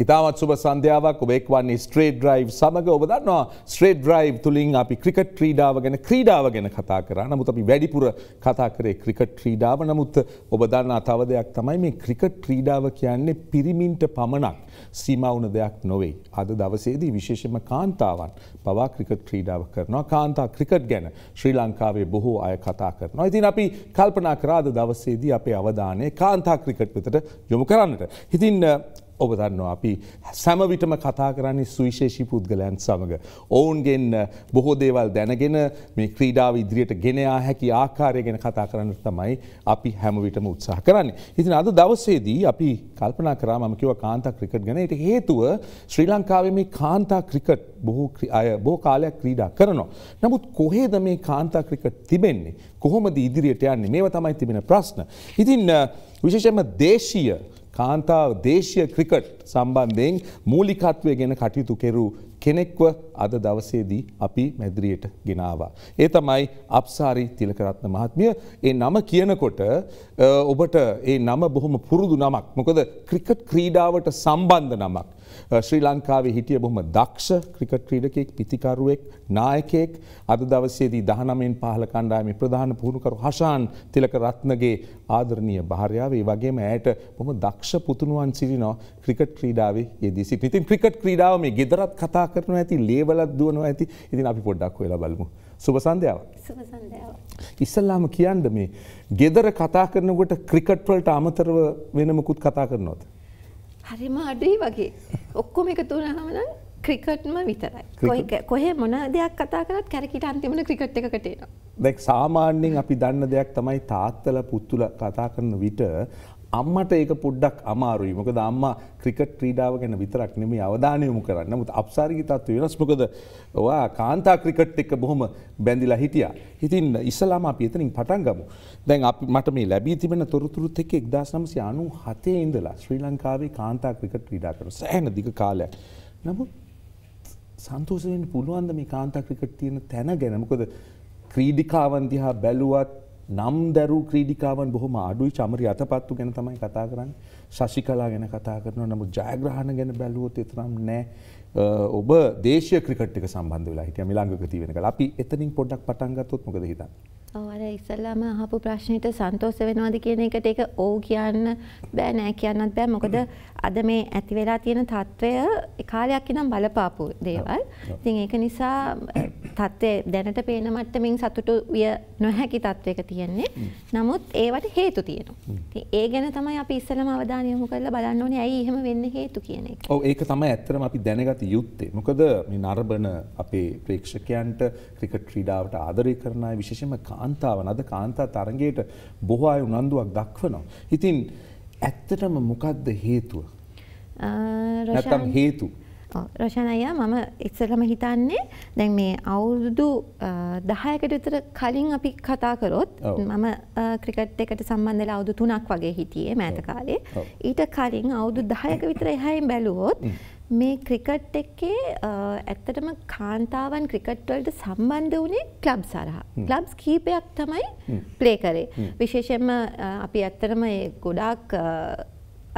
ඉතාමත් සුබ සන්ධ්‍යාවක් ඔබෙක් වන්නේ ස්ට්‍රේට් ඩ්‍රයිව් සමඟ ඔබ දන්නවා ස්ට්‍රේට් ඩ්‍රයිව් තුළින් අපි ක්‍රිකට් ක්‍රීඩාව ගැන ක්‍රීඩාව ගැන කතා කර නමුත් අපි වැඩිපුර කතා කරේ ක්‍රිකට් ක්‍රීඩාව නමුත් ඔබ දන්නා තව දෙයක් තමයි මේ ක්‍රිකට් ක්‍රීඩාව කියන්නේ පිරිමින්ට පමණක් සීමවුන දෙයක් නොවෙයි. අද දවසේදී විශේෂම කාන්තාවන් පවා ක්‍රිකට් ක්‍රීඩාව කරනවා කාන්තා ක්‍රිකට් ගැන ශ්‍රී ලංකාවේ බොහෝ අය කතා කරනවා. ඉතින් අපි කල්පනා කරාද දවසේදී අපේ අවධානය කාන්තා ක්‍රිකට් වෙතට යොමු කරන්නට. ඉතින් ඔබ දන්නවා අපි සැම විටම කතා කරන්නේ සුවිශේෂී පුද්ගලයන් සමඟ. ඔවුන්ගෙන් බොහෝ දේවල් දැනගෙන මේ ක්‍රීඩාව ඉදිරියට ගෙනයා හැකි ආකාරය ගැන කතා කරන්න තමයි අපි හැම විටම උත්සාහ කරන්නේ. ඉතින් අද දවසේදී අපි කල්පනා කරා මම කිව්ව කාන්තා ක්‍රිකට් ගැන ඒට හේතුව ශ්‍රී ලංකාවේ මේ කාන්තා ක්‍රිකට් බොහෝ අය බොහෝ කාලයක් ක්‍රීඩා කරනවා. නමුත් කොහේද මේ කාන්තා ක්‍රිකට් තිබෙන්නේ? කොහොමද ඉදිරියට යන්නේ? මේවා තමයි තිබෙන ප්‍රශ්න. ඉතින් විශේෂයෙන්ම දේශීය කාන්තාව දේශය ක්‍රිකට් සම්බන්ධයෙන් මූලිකත්වය ගැන කටයුතු කෙරූ කෙනෙක්ව අද දවසේදී අපි මැදිරියට ගෙනවා. ඒ තමයි අප්සාරි තිලකරත්න මහත්මිය ඒ නම කියනකොට ඔබට ඒ නම බොහොම පුරුදු නමක් මොකද ක්‍රිකට් ක්‍රීඩාවට සම්බන්ධ නමක්. ශ්‍රී ලංකාවේ හිටිය බොහොම දක්ෂ ක්‍රිකට් ක්‍රීඩකෙක් පිතිකරුවෙක් නායකයෙක් අද දවසේදී දහනමෙන් පහල කණ්ඩායමේ ප්‍රධාන පුහුණුකරු හෂාන් තිලක රත්නගේ ආදරණීය භාර්යාව ඒ වගේම ඇයට බොහොම දක්ෂ පුතුණුවන් සිටිනවා ක්‍රිකට් ක්‍රීඩාවේ යෙදී සිටින. ඉතින් ක්‍රිකට් ක්‍රීඩාව මේ ගෙදරත් කතා කරනවා ඇති, ලේවලත් දුවනවා ඇති. ඉතින් අපි පොඩ්ඩක් හොයලා බලමු. සුබ සන්ධ්‍යාවක්. සුබ සන්ධ්‍යාවක්. ඉස්සල්ලාම කියන්න මේ ගෙදර කතා කරනකොට ක්‍රිකට් වලට අමතරව වෙන මොකුත් කතා කරනවද? හරිම අඩුයි වගේ ඔක්කොම එකතු වුණාම ක්‍රිකට්ම විතරයි. කොහේ මොන දෙයක් කතා කරත් කැරකිට අන්තිමට ක්‍රිකට් එකකට එනවා. දැන් සාමාන්‍යයෙන් අපි දන්න දෙයක් තමයි තාත්තලා පුතුලා කතා කරන විට අම්මට ඒක පොඩ්ඩක් අමාරුයි. මොකද අම්මා ක්‍රිකට් ක්‍රීඩාව ගැන විතරක් නෙමෙයි අවධානය යොමු කරන්නේ. නමුත් අප්සාරිගේ තත්ත්වය වෙනස්. මොකද ඔයා කාන්තා ක්‍රිකට් එක්ක බොහොම බැඳිලා හිටියා. ඉතින් ඉස්සලාම අපි එතනින් පටන් ගමු. දැන් අපි මට මේ ලැබී තිබෙන තොරතුරුත් එක්ක 1997 ඉඳලා ශ්‍රී ලංකාවේ කාන්තා ක්‍රිකට් ක්‍රීඩා කරන සෑහෙන දිග කාලයක්. නමුත් සන්තෝෂ වෙන්න පුළුවන් ද මේ කාන්තා ක්‍රිකට් තියෙන තැන ගැන? මොකද ක්‍රීඩිකාවන් දිහා බැලුවත් නම් දැරූ ක්‍රීඩිකාවන් බොහොම අඩුයි චමරි අතපත්තු ගැන තමයි කතා කරන්නේ. ශශිකලා ගැන කතා කරනවා. නමුත් ජයග්‍රහණ ගැන බැලුවොත් එතරම් නෑ. ඔබ දේශීය ක්‍රිකට් එක සම්බන්ධ වෙලා හිටියා මිලංගක තියෙන කල. අපි එතනින් පොඩ්ඩක් පටන් ගත්තොත් මොකද හිතන්නේ? අර ඉස්සල්ලාම අහපු ප්‍රශ්නෙට සන්තෝෂ වෙනවද කියන එකට ඒක ඔව් කියන්න බෑ නෑ කියන්නත් බෑ මොකද අද මේ ඇති වෙලා තියෙන తත්වය කාලයක් ඉඳන් බලපාපු දේවල්. ඉතින් ඒක නිසා තත්ත්වය දැනට පේන මට්ටමින් සතුටු විය නොහැකි තත්වයක තියෙන්නේ. නමුත් ඒවට හේතු තියෙනවා. ඒ ගැන තමයි අපි ඉස්සෙල්ලාම අවධානය යොමු කරලා බලන්න ඕනේ ඇයි එහෙම වෙන්න හේතු කියන එක. ඔව් ඒක තමයි ඇත්තටම අපි දැනගත යුත්තේ. මොකද මේ නරඹන අපේ ප්‍රේක්ෂකයන්ට ක්‍රිකට් ක්‍රීඩාවට ආදරය කරන අය විශේෂයෙන්ම කාන්තාවන් අද කාන්තා තරගයට බොහෝ අය උනන්දුවක් දක්වනවා. ඉතින් ඇත්තටම මොකක්ද හේතුව? නැත්තම් හේතු. රෂණ අයියා මම ඉස්සරම හිතන්නේ දැන් මේ අවුරුදු දහයකට විතර කලින් අපි කතා කරොත් මම ක්‍රිකට් එකට සම්බන්ධ වෙලා අවුරුදු 3ක් වගේ හිටියේ මෑත කාලේ. ඊට කලින් අවුරුදු 10ක විතර එහායින් බැලුවොත් මේ ක්‍රිකට් එකේ ඇත්තටම කාන්තාවන් ක්‍රිකට් වලට සම්බන්ධ වුණේ ක්ලබ්ස් හරහා. ක්ලබ්ස් කීපයක් තමයි ප්ලේ කරේ. විශේෂයෙන්ම අපි ඇත්තටම ගොඩාක්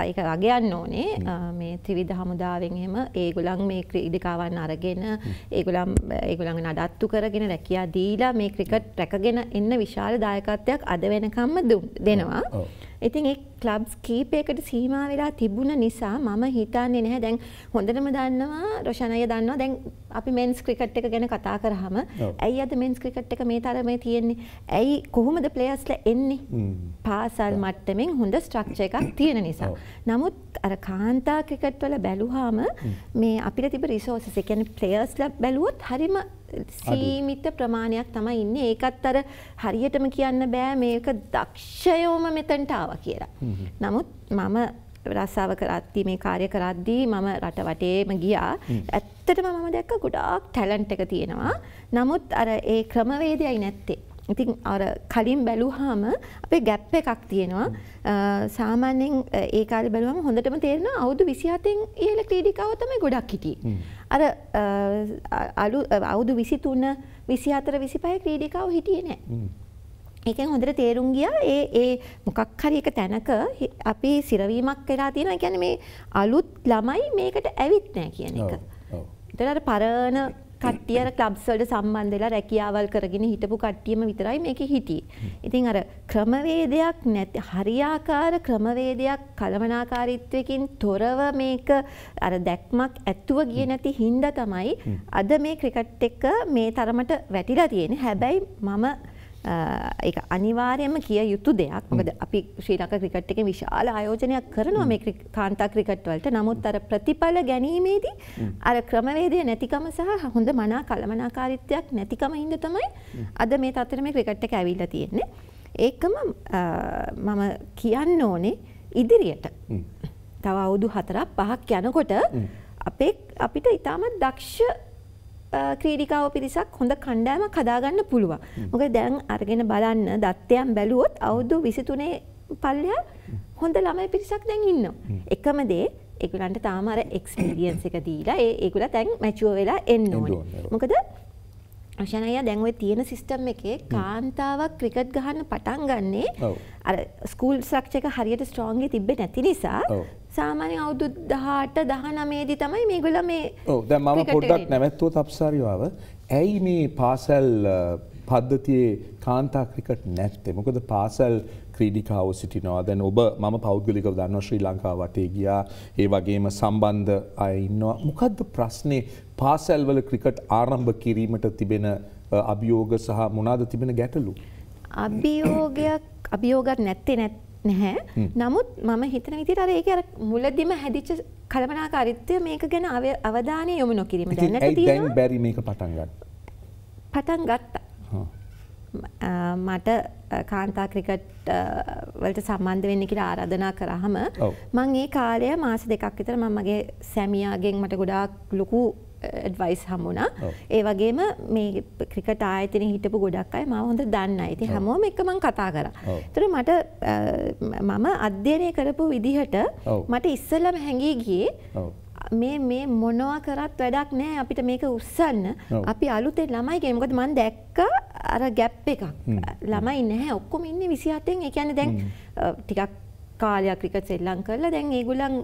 ඒක අගයන්න ඕනේ. මේ ත්‍රිවිධ හමුදාවෙන් එහෙම ඒගොල්ලන් මේ ක්‍රීඩිකාවන් අරගෙන ඒගොල්ලන් ඒගොල්ලන් නඩත්තු කරගෙන රැකියා දීලා මේ ක්‍රිකට් රැකගෙන එන්න විශාල දායකත්වයක් අද වෙනකම්ම දෙනවා. ඉතින් ඒ ක්ලබ්ස් කීපයකට සීමා වෙලා තිබුණ නිසා මම හිතන්නේ නැහැ. දැන් හොඳටම දන්නවා රොෂන් අය දන්නවා. දැන් අපි මෙන්ස් ක්‍රිකට් එක ගැන කතා කරාම ඇයි අද මෙන්ස් ක්‍රිකට් එක මේ තරමේ තියෙන්නේ? ඇයි කොහොමද ප්ලේයර්ස්ලා එන්නේ? පාසල් මට්ටමින් හොඳ ස්ට්‍රක්චර් එකක් තියෙන නිසා. නමුත් අර කාන්තා ක්‍රිකට් වල බැලුවාම මේ අපිට තිබෙන රිසෝසස් ඒ කියන්නේ ප්ලේයර්ස්ලා බැලුවොත් හරිම සීමිත ප්‍රමාණයක් තමයි ඉන්නේ. ඒකත් අර හරියටම කියන්න බෑ මේක දක්ෂයෝම මෙතන්ට ආව කියලා. නමුත් මම රස්සාාව කරත්ති මේ කාර්ය කරද්දී මම රට වටේම ගියා ඇත්තටම මම දැක්ක ගොඩාක් ටැලන්ට එක තියෙනවා. නමුත් අර ඒ ක්‍රමවේදයයි නැත්තේ. ඉතින් අර කලින් බැලුහාම අපේ ගැප් එකක් තියෙනවා. සාමාන්‍යයෙන් ඒ කාලේ බැලුවම හොඳටම තේරෙනවා අවුරුදු 27න් ඉහළ ක්‍රීඩිකාවෝ තමයි ගොඩක් හිටියේ. අර අලු අවුරුදු 23 24 25 ක්‍රීඩිකාවෝ හිටියේ නැහැ. ඒකෙන් හොඳට තේරුම් ගියා ඒ ඒ මොකක් හරි එක තැනක අපි සිරවීමක් වෙලා තියෙනවා. ඒ කියන්නේ මේ අලුත් ළමයි මේකට ඇවිත් නැහැ කියන එක. ඔව්. ඒතර පරණ කට්ටිය අර ක්ලබ්ස් වලට සම්බන්ධ වෙලා රැකියාවල් කරගෙන හිටපු කට්ටියම විතරයි මේකේ හිටියේ. ඉතින් අර ක්‍රමවේදයක් නැති හරියාකාර ක්‍රමවේදයක් කළමනාකාරීත්වයකින් තොරව මේක අර දැක්මක් ඇත්තුව ගියේ නැති හින්දා තමයි අද මේ ක්‍රිකට් එක මේ තරමට වැටිලා තියෙන්නේ. හැබැයි මම ඒක අනිවාර්යයෙන්ම කිය යුතු දෙයක්. මොකද අපි ශ්‍රී ලංකා ක්‍රිකට් එකේ විශාල ආයෝජනයක් කරනවා මේ කාන්තා ක්‍රිකට් වලට. නමුත් අර ප්‍රතිඵල ගැනීමේදී අර ක්‍රමවේදය නැතිකම සහ හොඳ මනා කළමනාකාරීත්වයක් නැතිකම හින්දා තමයි අද මේ තත්ත්වෙට මේ ක්‍රිකට් එක ඇවිල්ලා තියෙන්නේ. ඒකම මම කියන්න ඕනේ ඉදිරියට. තව අවුරුදු හතරක් පහක් යනකොට අපේ අපිට ඉතාමත් දක්ෂ ක්‍රීඩිකාව පිරිසක් හොඳ කණ්ඩෑමක් හදාගන්න පුළුවන්. මොකද දැන් අරගෙන බලන්න දත්තයන් බැලුවොත් අවුරුදු 23 පල්ලෙහා හොඳ ළමයි පිරිසක් දැන් ඉන්නවා. එකම දේ ඒගොල්ලන්ට තාම අර එක්ස්පීරියන්ස් එක දීලා ඒ ඒගොල්ලෝ දැන් මැචුවර් වෙලා එන්න ඕනේ. මොකද අශනය දැන් ඔය තියෙන සිස්ටම් එකේ කාන්තාවක් ක්‍රිකට් ගහන්න පටන් ගන්නේ. අර ස්කූල් එක හරියට ස්ට්‍රෝන්ගේ තිබ්බේ නැති නිසා. සාමාන්‍ය අවුරුදු 18 19 දී තමයි මේ ඔව් දැන් මම ක්‍රිකට් පොඩ්ඩක් එකට නැවැත්තුවත් අප්සාරියාව. ඇයි මේ පාසල් පද්ධතියේ කාන්තා ක්‍රිකට් නැත්තේ? මොකද පාසල් ක්‍රීඩිකාව සිටිනවා. දැන් ඔබ මම පෞද්ගලිකව දන්නවා ශ්‍රී ලංකාව වටේ ගියා. ඒ වගේම සම්බන්ධ අය ඉන්නවා. මොකද්ද ප්‍රශ්නේ? පාසල්වල ක්‍රිකට් ආරම්භ කිරීමට තිබෙන අභියෝග සහ මොනවාද තිබෙන ගැටලු? අභියෝගයක් අභියෝගත් නැත්තේ නැත් නැහැ. නමුත් මම හිතන විදිහට අර ඒක අර මුලදිම හැදිච්ච කළමනාකාරීත්වය මේක ගැන අවධානය යොමු නොකිරීම දැනට ඇයි දැන් තියෙනවා බැරි මේක පටන් ගන්න පටන් ගත්තා. මට කාන්තා ක්‍රිකට් වලට සම්බන්ධ වෙන්න කියලා ආරාධනා කරාම. මං ඒ කාලය මාස දෙකක් විතර මම මගේ සැමියාගෙන් මට ගොඩාක් ලොකු ඇඩ්වයිස් හම්බුණා. ඔව්. ඒ වගේම මේ ක්‍රිකට් ආයතනයේ හිටපු ගොඩක් අය මාව හොඳ දන්නයි. ඉතින් හැමෝම එක්ක මං කතා කරා. ඒතර මට මම අධ්‍යයනය කරපු විදිහට. මට ඉස්සෙල්ලම හැඟී ගියේ. මේ මේ මොනවා කරත් වැඩක් නෑ අපිට මේක උස්සන්න ඔව්. අපි අලුතෙන් ළමයි මොකද මම දැක්ක අර ගැප් එකක් ළමයි නැහැ ඔක්කොම ඉන්නේ 27න් ඒ කියන්නේ දැන් ටිකක් කාලයක් ක්‍රිකට් සෙල්ලම් කරලා දැන් ඒගොල්ලන්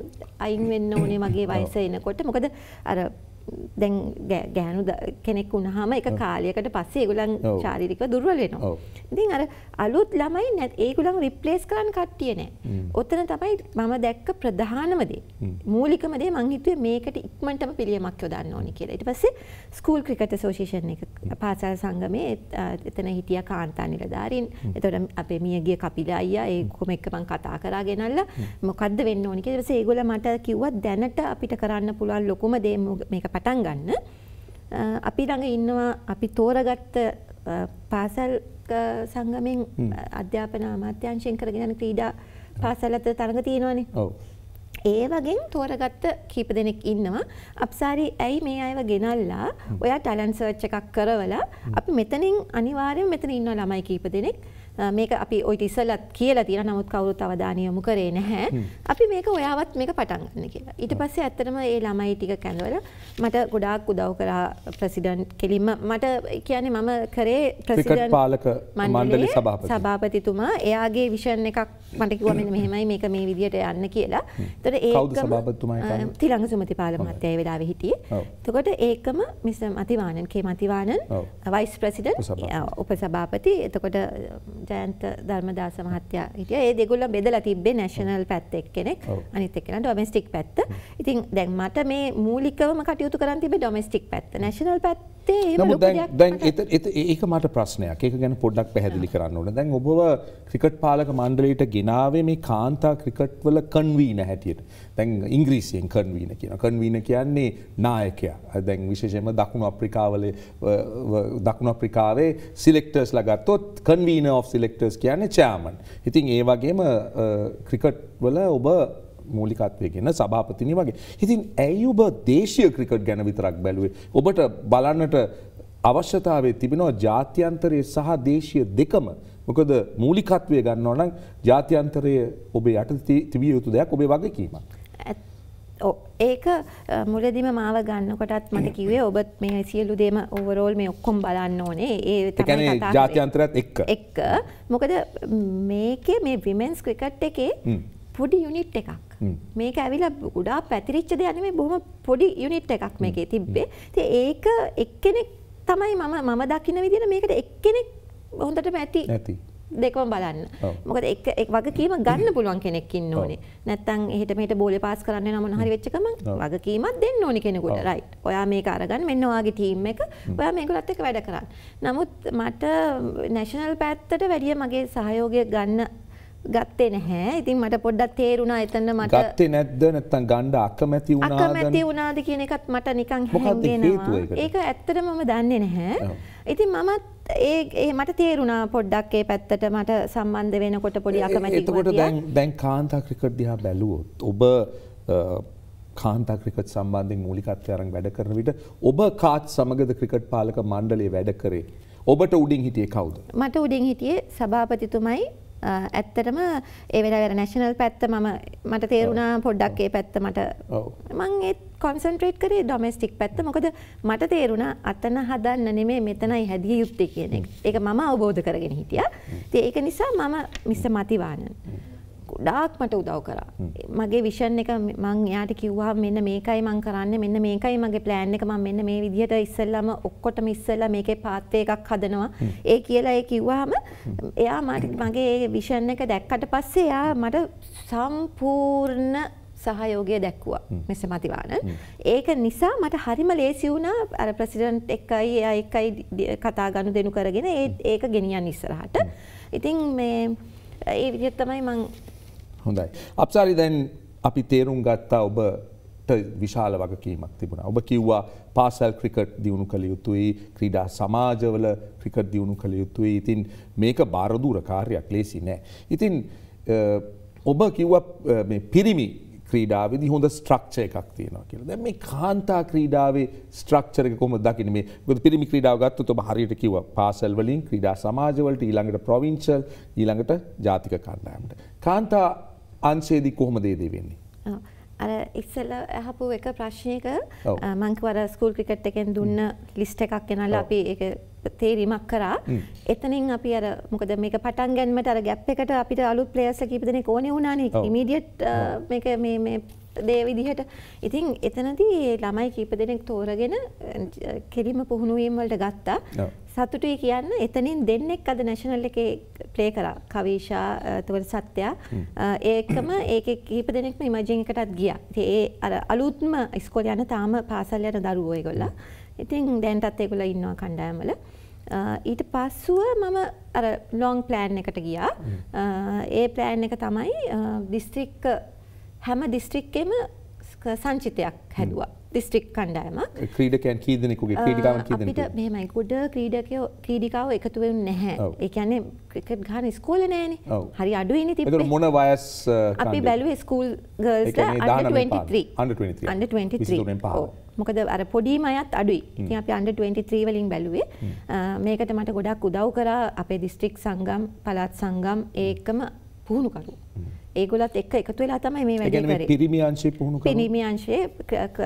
අයින් වෙන්න ඕනේ මගේ වයස එනකොට මොකද අර දැන් ගෑනු කෙනෙක් වුණාම එක කාලයකට පස්සේ ඒගොල්ලන්. ශාරීරිකව දුර්වල වෙනවා. ඉතින් අර අලුත් ළමයි නැත් ඒගොල්ලන් රිප්ලේස් කරන්න කට්ටිය නැහැ. ඔතන තමයි මම දැක්ක ප්‍රධානම දේ. මූලිකම දේ මං හිතුවේ මේකට ඉක්මනටම පිළියමක් යොදන්න ඕනි කියලා. ඊට පස්සේ ස්කූල් ක්‍රිකට් ඇසෝසියේෂන් එක පාසල් සංගමේ එතන හිටියා කාන්තා නිලධාරීන්. එතකොට අපේ මියගිය කපිල අයියා ඒ කොම එක්ක මං කතා කරා ගෙනල්ලා මොකද්ද වෙන්න ඕනි කියලා. ඊට පස්සේ ඒගොල්ලෝ මට කිව්වා දැනට අපිට කරන්න පුළුවන් ලොකුම දේ මේක පටන් ගන්න. අපි ළඟ ඉන්නවා අපි තෝරගත්ත පාසල් සංගමෙන් අධ්‍යාපන අමාත්‍යංශයෙන් කරගෙන යන ක්‍රීඩා පාසල් අතර තරඟ තියෙනවානේ. ඔව්. ඒ වගේ තෝරගත්ත කීප දෙනෙක් ඉන්නවා. අප්සාරි ඇයි මේ අයව ගෙනල්ලා ඔයා ටලන් සර්ච් එකක් කරවලා අපි මෙතනින් අනිවාර්යෙන් මෙතන ඉන්න ළමයි කීප දෙනෙක් මේක අපි ඔයිට ඉස්සලත් කියලා තියෙන නමුත් කවුරුත් අවධානය යොමු කරේ නැහැ අපි මේක ඔයාවත් මේක පටන් ගන්න කියලා ඊට පස්සේ ඇත්තටම ඒ ළමයි ටික කැඳවලා මට ගොඩාක් උදව් කරා ප්‍රෙසිඩන්ට් කෙලින්ම මට කියන්නේ මම කරේ ප්‍රෙසිඩන්ට් පාලක මණ්ඩලේ සභාපති. සභාපතිතුමා එයාගේ විෂන් එකක් මට කිව්වා මෙන්න මෙහෙමයි මේක මේ විදියට යන්න කියලා. එතකොට කවුද ඒකම සභාපතිතුමා ඒ කාලේ? තිලංග සුමතිපාල මහත්තයා ඒ වෙලාවේ හිටියේ. එතකොට ඒකම මිස්ටර් මතිවානන් කේ මතිවානන් ඔව්. Vice president. උපසභාපති එතකොට ජයන්ත ධර්මදාස මහත්තයා හිටියා. ඒ දෙගොල්ලෝ බෙදලා තිබ්බේ නැෂනල් පැත්ත එක්කෙනෙක් ඔව්. අනිත් එක්කෙනා ඩොමෙස්ටික් පැත්ත. ඉතින් දැන් මට මේ මූලිකවම කටයුතු කරන් තිබ්බේ ඩොමෙස්ටික් පැත්ත. නැෂනල් පැත්තේ එහෙම ලොකු දෙයක් දැන් ඒක මට ප්‍රශ්නයක් ඒක ගැන පොඩ්ඩක් පැහැදිලි කරන්න ඕන දැන් ඔබව ක්‍රිකට් පාලක මණ්ඩලයට ගෙනාවේ මේ කාන්තා ක්‍රිකට් වල කන්වීන හැටියට දැන් ඉංග්‍රීසියෙන් කන්වීන කියන කන්වීන කියන්නේ නායකයා දැන් විශේෂයෙන්ම දකුණු අප්‍රිකාවල දකුණු අප්‍රිකාවේ සිලෙක්ටර්ස් ලගත්තොත් කන්වීන of සිලෙක්ටර්ස් කියන්නේ චෑමන් ඉතින් ඒ වගේම අ, ක්‍රිකට් වල ඔබ මූලිකත්වය ගෙන සභාපතිනි වගේ. ඉතින් ඇයි ඔබ දේශය ක්‍රිකට් ගැන විතරක් බැලුවේ. ඔබට බලන්නට අවශ්‍යතාවේ තිබෙනවා ජාත්‍යන්තරය සහ දේශය දෙකම. මොකද මූලිකත්වය ගන්නවා නම් ජාත්‍යන්තරය ඔබේ යට ති- තිබිය යුතු දෙයක් ඔබේ වගකීමක්. ඒක මුලදිම මාව ගන්නකොටත් මට කිවේ ඔබත් මේ සියලු දේම ඕවරෝල් මේ ඔක්කොම් බලන්න ඕනේ. ඒ ජාත්‍යන්තරත් එක් එක්ක. මොකද මේකේ මේ විමෙන්ස් ක්‍රිකට් එකේ පොඩි යුනිට් එකක්. මේක ඇවිලා ගුඩා පැතිරිච්ච දෙයන මේ බොහොම පොඩි යුනිට් එකක් මේකේ තිබ්බේ. ඒක එක්කෙනෙක් තමයි මම මම දකින විදින මේකට එක්කෙනෙක් හොඳට ඇති ඇති දෙකම බලන්න. මොකද එක් වගකීම ගන්න පුළුවන් කෙනෙක් ඉන්න ඕනේ. නැත්තං එහට මේට බෝල පාස් කරන්න නම හරි වෙච්චකම වගකීමත් දෙන්න ඕනි කෙනෙකුට. රයි ඔයා මේ අරගන්න මෙන්නවාගේ ටීම් එක. ඔයා මේකුලත් එක වැඩ කරන්න. නමුත් මට නැශනල් පැත්තට වැඩිය මගේ සහයෝගය ගන්න ගත්තේ නැහැ. ඉතින් මට පොඩ්ඩක් තේරුණා එතන්න මට ගත්තේ නැද්ද? නැත්තම් ගණ්ඩ අකමැති වුණාද? අකමැති වුණාද කියන එකත් මට නිකන් හැංගෙනවා. ඒක ඇත්තට මම දන්නේ නැහැ. ඉතින් මමත් ඒ මට තේරුණා පොඩ්ඩක් ඒ පැත්තට මට සම්බන්ධ වෙනකොට පොඩි අකමැති එතකොට දැන් කාන්තා ක්‍රිකට් දිහා බැලුවොත් ඔබ කාන්තා ක්‍රිකට් සම්බන්ධයෙන් මූලිකත්වය අරන් වැඩ කරන විට ඔබ කාත් සමගද ක්‍රිකට් පාලක මණ්ඩලයේ වැඩ කරේ? ඔබට උඩින් හිටියේ කවුද? මට උඩින් හිටියේ සභාපතිතුමයි ඇත්තටම ඒ වෙලාවේ නැෂනල් පැත්ත මම මට තේරුණා පොඩ්ඩක් ඒ පැත්ත මට. මං ඒත් කොන්සන්ට්‍රේට් කරේ ඩොමස්ටික් පැත්ත. මොකද මට තේරුණා අතන හදන්න නෙමේ මෙතනයි හැදිය යුත්තේ කියන එක. මම අවබෝධ කරගෙන හිටියා. ඉතින් ඒක නිසා මම මිස්ටර් මතිවානන් ගොඩාක් මට උදව් කරා. මගේ විෂන් එක මං එයාට කිව්වා මෙන්න මේකයි මං කරන්නේ මෙන්න මේකයි මගේ ප්ලෑන් එක. මම මෙන්න මේ විදිහට ඉස්සෙල්ලාම ඔක්කොටම ඉස්සෙල්ලා මේකේ පාත්වය එකක් හදනවා. ඒ කියලා ඒ කිව්වහම එයා මට මගේ ඒ විෂන් එක දැක්කට පස්සේ එයා මට සම්පූර්ණ සහයෝගය දැක්වුවා මෙස මතිවාන. ඒක නිසා මට හරිම ලේසි වුණා. අර ප්‍රසිඩන්ට් එක්කයි එයා එක්කයි කතා ගණු දෙනු කරගෙන ඒක ගෙනියන් ඉස්සරහට. ඉතින් මේ ඒ විදිහට තමයි මං හොඳයි. අප්සාරි දැන් අපි තේරුම් ගත්තා ඔබට විශාල වගකීමක් තිබුණා. ඔබ කිව්වා පාසල් ක්‍රිකට් දියුණු කළ යුතුයි ක්‍රීඩා සමාජවල ක්‍රිකට් දියුණු කළ යුතුයි. ඉතින් මේක බාරදූර කාර්යයක් ලේසි නෑ. ඉතින් ඔබ කිව්ව පිරිමි ක්‍රීඩාවදි හොඳ ස්ට්‍රක්ෂ එකක් තියෙනවා කියලා. දැන් මේ කාන්තා ක්‍රීඩාවේ ස්ට්‍රක්චර් එක කොහොමද දකින්නේ මේ මොකද පිරිමි ක්‍රීඩාව ගත්තොත් ඔබ හරියට කිව්වා පාසල් වලින් ක්‍රීඩා සමාජවලට ඊළඟට ප්‍රොවින්ෂල් ඊළඟට ජාතික කණ්ඩායමට. කාන්තා අංශයේදී කොහොමද ඒ දේ වෙන්නේ? අර ඉස්සල ඇහපු එක ප්‍රශ්නයක මංකවර ස්කූල් ක්‍රිකට් එකෙන් දුන්න ලිස්ට එකක් ගෙනල්ලා අපි ඒක තේරීමක් කරා. එතනින් අපි අර මොකද මේක පටන් ගැන්මට අර ගැප් එකට අපිට අලුත් ප්ලේයර්ස් කීප දෙනෙක් ඕනේ වුණානේ. ඉමීඩියට් දේ විදිහට. ඉතින් එතනදී ළමයි කීප දෙනෙක් තෝරගෙන කෙලිම පුහුණුවීම් වලට ගත්තා සතුටුයි කියන්න එතනින් දෙන්නෙක් අද නැශනල් එකේ ප්ලේ කරා. කවීෂා තවල සත්‍යයා ඒකම ඒක කීප දෙනෙක්ම ඉමජින් එකටත් ගියා. ඒ අර අලුත්ම ඉස්කෝල යන තාම පාසල් යන දරුවෝ ඒගොල්ලා. ඉතින් දැන්ටත් ඒගොල්ලෝ ඉන්නවා කණ්ඩායම්වල. ඊට පස්සුව මම අර ලොං ප්ලෑන් එකට ගියා. ඒ ප්ලෑන් එක තමයි දිස්ත්‍රික් හැම දිස්ත්‍රික්කෙම සංචිතයක් හැදවා. දිස්ත්‍රික් කණ්ඩායමක්. ක්‍රීඩකයන් කීදනෙකුගේ ක්‍රීඩිකාවන් අපිට මෙහෙමයි. ගොඩ ක්‍රීඩකයෝ ක්‍රීඩිකාව එකතුවෙන් නැහැ. ඒ කියන්නේ ක්‍රිකට් ගහන ස්කෝල නෑනේ හරි අඩුවනි ති මොන වයස් අපි බැලුව ස්කූල් ගල්ස් අන්ඩ 23 මොකද අර පොඩිම අයත් අඩුයි. ඉතින් අපි අන්ඩ 23 වලින් බැලුවේ. මේකට මට ගොඩක් උදව් කරා අපේ දිස්ත්‍රික් සංගම් පළාත් සංගම් ඒකම පුහුණුකරු ඒගොලත් එක් එකතු වෙලා තමයි මේ වැඩ පිරිමියංශය පුහුණු පිරිමියංශයේ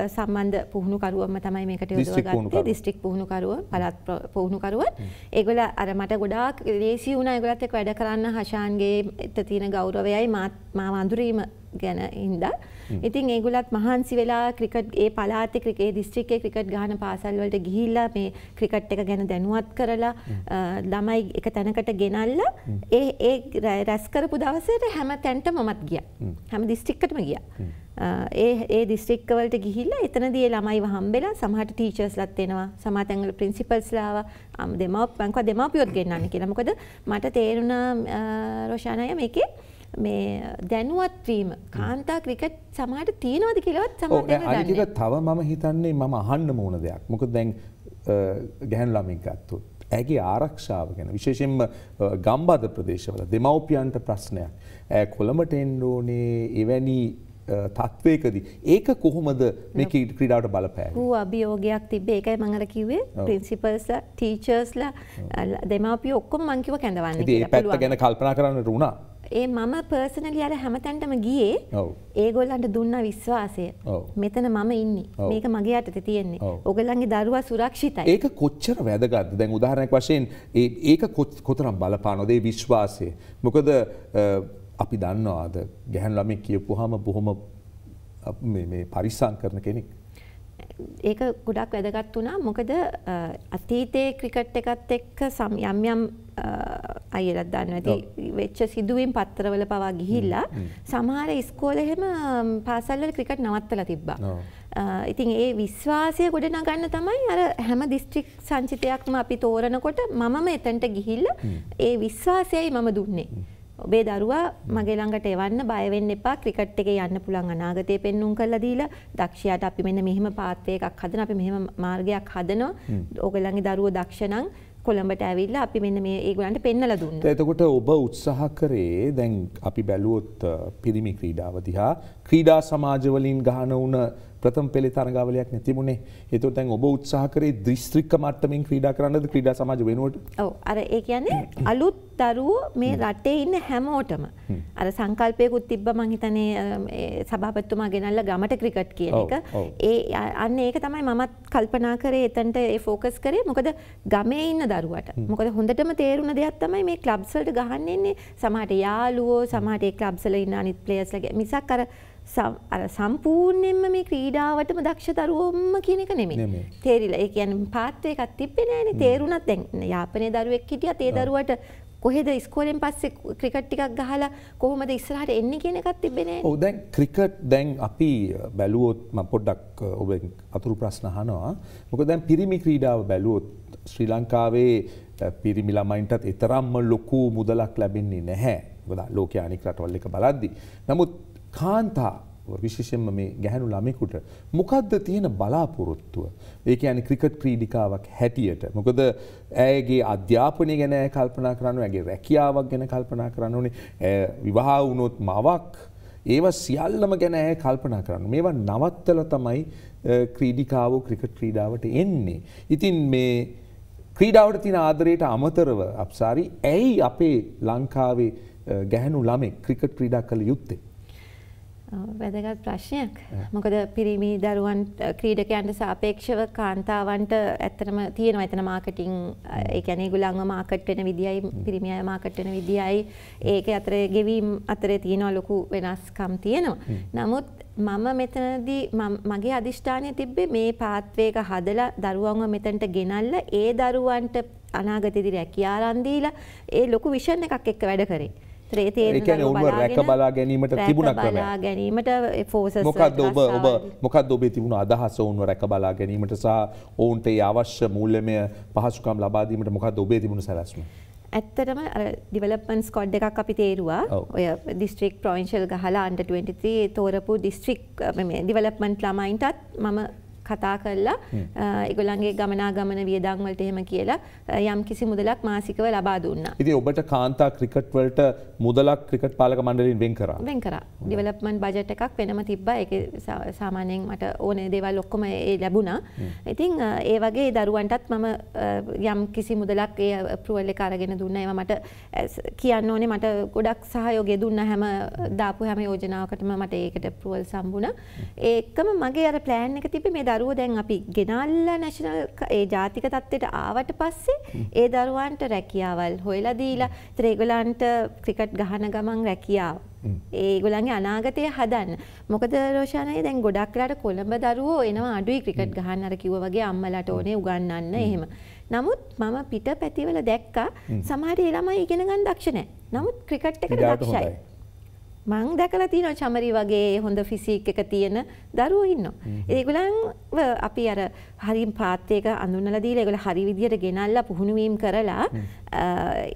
සම්බන්ධ පුහුණුකරුවම තමයි මේකට යොදවගත්තේ දිස්ත්‍රික් පුහුණුකරුව පළාත් පුහුණුකරුව ඒගොල්ල අර මට ගොඩාක් ලේසි වුණා ඒගොල්ලත් එක්ක වැඩ කරන්න. හෂාන්ගේ තියෙන ගෞරවයයි මාව අඳුරීම ගැන හින්දා ඉතින් ඒගොල්ලත් මහන්සි වෙලා ක්‍රිකට් ඒ පළාතේ ක්‍රිකේ දිස්ත්‍රික්කයේ ක්‍රිකට් ගහන පාසල් වලට ගිහිල්ලා මේ ක්‍රිකට් එක ගැන දැනුවත් කරලා ළමයි එක තැනකට ගෙනල්ලා ඒ ඒ රැස් කරපු දවසේට හැම තැනටම මමත් ගියා. හැම දිස්ත්‍රික්කටම ගියා. ඒ ඒ දිස්ත්‍රික්කවලට ගිහිල්ලා එතනදී ළමයිව හම්බෙලා සමහරට ටීචර්ස්ලත් එනවා. සමහර තැන්වල ප්‍රින්සිපල්ස්ලාව දෙමව් මං දෙමාපියොත් ගෙන්නන්න කියලා. මොකද මට තේරුණා රොෂානය මේකේ මේ දැනුවත්වීම කාන්තා ක්‍රිකට් සමහට තියෙනවද කියලවත් සම අනික තව මම හිතන්නේ මම අහන්න මෝන දෙයක්. මොක දැන් ගැහැන් ළමින් ගත්තු. ඇගේ ආරක්ෂාව ගැන විශේෂෙන්ම ගම්බාද ප්‍රදේශවල දෙමව්පියන්ට ප්‍රශ්නයක්. ඇ කොළමට එන්ඩෝනේ එවැනි තත්වයකද. ඒක කොහොමද මේ ක්‍රඩාවට බලපෑ වූ අභියෝගයක් තිබේ ඒකයි මඟර කිවේ ප්‍රින්සිපල්ස්ල ටීචර්ස්ලා දෙමපිය ඔක්කොම මංකිව කැඳවන්න පැත්ත ගැන කල්පනා කරන්න රුණා ඒ මම පර්සනලි අර හැමතැන්ටම ගියේ. ඒගොල්ලන්ට දුන්න විශ්වාසය. මෙතන මම ඉන්නේ. මේක මගේ යටතේ තියෙන්නේ. ඔගලන්ගේ දරුවා සුරක්ෂිතයි. ඒක කොච්චර වැදගත්ද? දැන් උදාහරණයක් වශයෙන් ඒක කොත්- කොතරම් බලපානොද විශ්වාසය. මොකද අපි දන්නවාද? ගැහැණු ළමෙක් කියපුවාම බොහොම පරිස්සම් කරන කෙනෙක් ඒක ගොඩක් වැදගත් වුණා. මොකද අතීතයේ ක්‍රිකට් එකත් එක්ක සම් යම් යම් අයලත් දන්න ඇති වෙච්ච සිදුවීම් පත්තරවල පවා ගිහිල්ලා සමහර ඉස්කෝල එහෙම අම්, පාසල්වල ක්‍රිකට් නවත්තලා තිබ්බා. ඉතින් ඒ විශ්වාසය ගොඩනගන්න තමයි අර හැම දිස්ත්‍රික් සංචිතයක්ම අපි තෝරනකොට මමම එතන්ට ගිහිල්ල ඒ විශ්වාසයයි මම දුන්නේ. ඔබේ දරුවා මගේ ළඟට එවන්න බය වෙන්න එපා. ක්‍රිකට් එකේ යන්න පුළුවන් අනාගතය පෙන්눔 කරලා දීලා දක්ෂයාට අපි මෙන්න මෙහෙම පාත්වය එකක් හදන අපි මෙහෙම මාර්ගයක් හදනවා. ඕගොල්ලන්ගේ දරුවෝ දක්ෂ නම් කොළඹට ඇවිල්ලා අපි මෙන්න මේ ඒගොල්ලන්ට පෙන්නලා දුන්නා. එතකොට ඔබ උත්සාහ කරේ දැන් අපි බැලුවොත් පිරිමි ක්‍රීඩාව දිහා. ක්‍රීඩා සමාජවලින් ගහන වුණ ප්‍රථම පෙළේ තරඟාවලියක් නැතිමුණේ. එතකොට දැන් ඔබ උත්සාහ කරේ දිස්ත්‍රික්ක මට්ටමින් ක්‍රීඩා කරන්නද ක්‍රීඩා සමාජ වෙනුවට? ඔව්. අර ඒ කියන්නේ අලුත් දරුවෝ මේ රටේ ඉන්න හැමෝටම. අර සංකල්පයකුත් තිබ්බ මං හිතන්නේ සභාපතිතුමා ගෙනල්ලා ගමට ක්‍රිකට් කියන එක. ඒ අන්න ඒක තමයි මමත් කල්පනා කරේ එතනට ඒ ફોකස් කරේ. මොකද ගමේ ඉන්න දරුවට. මොකද හොඳටම තේරුණ දෙයක් තමයි මේ ක්ලබ්ස් වලට ගහන්න එන්නේ. සමහරට යාළුවෝ සමහරට ඒ ක්ලබ්ස් වල ඉන්න අනිත් ප්ලේයර්ස්ලා මිසක් අර සම්පූර්ණයෙන්ම මේ ක්‍රීඩාවටම දක්ෂ දරුවෝම කියන එක. නෙමෙයි. තේරිලා ඒ කියන්නේ පාත්ව එකක් තිබ්බේ නෑනේ තේරුණත් දැන් යාපනයේ දරුවෙක් හිටියත් ඒ දරුවට කොහෙද ඉස්කෝලෙන් පස්සේ ක්‍රිකට් ටිකක් ගහලා කොහොමද ඉස්සරහට එන්නේ කියන එකක් තිබ්බේ නෑ. ඔව් දැන් ක්‍රිකට් දැන් අපි බැලුවොත් මම පොඩ්ඩක් ඔබෙන් අතුරු ප්‍රශ්න අහනවා. මොකද දැන් පිරිමි ක්‍රීඩාව බැලුවොත් ශ්‍රී ලංකාවේ පිරිමි ළමයින්ටත් එතරම්ම ලොකු මුදලක් ලැබෙන්නේ නැහැ. මොකද ලෝකයේ අනික් රටවල් එක බලද්දි. නමුත් කාන්තා විශේෂයෙන්ම මේ ගැහැණු ළමයෙකුට මොකද්ද තියෙන බලාපොරොත්තුව? ඒ කියන්නේ ක්‍රිකට් ක්‍රීඩිකාවක් හැටියට. මොකද ඇයගේ අධ්‍යාපනය ගැන ඇය කල්පනා කරන්න ඕනේ, ඇගේ රැකියාවක් ගැන කල්පනා කරන්න ඕනේ. ඇය විවාහ වුණොත් මවක් ඒව සියල්ලම ගැන ඇය කල්පනා කරන්න. මේවා නවත්තලා තමයි අ, ක්‍රීඩිකාවෝ ක්‍රිකට් ක්‍රීඩාවට එන්නේ. ඉතින් මේ ක්‍රීඩාවට තියෙන ආදරයට අමතරව අප්සාරි ඇයි අපේ ලංකාවේ අ, ගැහැණු ළමෙක් ක්‍රිකට් ක්‍රීඩා කළ යුත්තේ? වැදගත් ප්‍රශ්නයක්. මොකද පිරිමි දරුවන් ක්‍රීඩකයන්ට සාපේක්ෂව කාන්තාවන්ට ඇත්තටම තියෙනවා එතන මාකටිං ඒ කියන්නේ ඒගොල්ලන්ව මාකට් වෙන විදියයි පිරිමි අය මාකට් වෙන විදියයි ඒක අතරේ ගෙවීම් අතරේ තියෙනවා ලොකු වෙනස්කම් තියෙනවා. නමුත් මම මෙතනදී මගේ අදිෂ්ඨානය තිබ්බේ මේ පාත්වයක හදලා දරුවන්ව මෙතනට ගෙනල්ලා ඒ දරුවන්ට අනාගතයේදී රැකියා ආරම්භ දීලා ඒ ලොකු විෂන් එකක් එක්ක වැඩ කරේ. ඒතර ඒ තේරෙන ඔවුන්ව රැක බලා ගැනීමට තිබුණ. බලා ගැනීමට ෆෝසස් මොකක්ද ඔබ ඔබ මොකක්ද ඔබේ තිබුණු අදහස ඔවුන්ව රැක බලා ගැනීමට සහ ඔවුන්ට ඒ අවශ්‍ය මූල්‍යමය පහසුකම් ලබා දීමට මොකක්ද ඔබේ තිබුණු සැලැස්ම? ඇත්තටම ඩිවලප්මන්ස් කොඩ් එකක් අපි තේරුවා. ඔය දිස්ත්‍රික් ප්‍රවිංශල් ගහලා අන්ට 23 තෝරපු දිස්ත්‍රික් ඩිවලප්මන්ට් ළමයින්ටත් මම කතා කරලා ඒගොල්ලන්ගේ ගමනාගමන වියදම් වලට එහෙම කියලා යම් කිසි මුදලක් මාසිකව ලබා දුන්නා. ඉතින් ඔබට කාන්තා ක්‍රිකට් වලට මුදලක් ක්‍රිකට් පාලක මණ්ඩලයෙන් වෙන් කරා. වෙන් කරා ඩිවලප්මන්ට් බජට් එකක් වෙනම තිබ්බා ඒක සාමාන්‍යයෙන් මට ඕනේ දේවල් ඔක්කොම ඒ ලැබුණා. ඉතින් ඒ වගේ දරුවන්ටත් මම යම් කිසි මුදලක් ඒ අප්‍රූවල් එක අරගෙන දුන්නා. ඒවා මට කියන්න ඕනේ මට ගොඩක් සහයෝගය දුන්න හැම දාපු හැම යෝජනාවකටම මට ඒකට අප්‍රූවල් සම්බුණා. ඒකම මගේ අර ප්ලෑන් එක තිබ්බේ මේ දරුවෝ දැන් අපි ගෙනල්ලා නැෂනල් ඒ ජාතික තත්ත්වයට ආවට පස්සේ ඒ දරුවන්ට රැකියාවල් හොයලා දීලා ඒතර ඒගොල්ලන්ට ක්‍රිකට් ගහන ගමන් රැකියාව ඒගොල්ලන්ගේ අනාගතය හදන්න. මොකද රෝෂානයි දැන් ගොඩක් වෙලාට කොළඹ දරුවෝ එනවා අඩුයි ක්‍රිකට් ගහන්න අර කිව්වා වගේ අම්මලාට ඕනේ උගන්වන්න එහෙම. නමුත් මම පිට පැතිවල දැක්කා සමහර ළමයි ඉගෙන ගන්න දක්ෂ නැහැ. නමුත් ක්‍රිකට් එකට දක්ෂයි. මං දැකලා තියෙනවා චමරි වගේ හොඳ ෆිසික් එක තියෙන දරුවෝ ඉන්නවා. ඒගොල්ලන්ව අපි අර හරි පාත්‍යයක අඳුනලා දීලා ඒගොල්ලෝ හරි විදියට ගෙනල්ලා පුහුණු වීම කරලා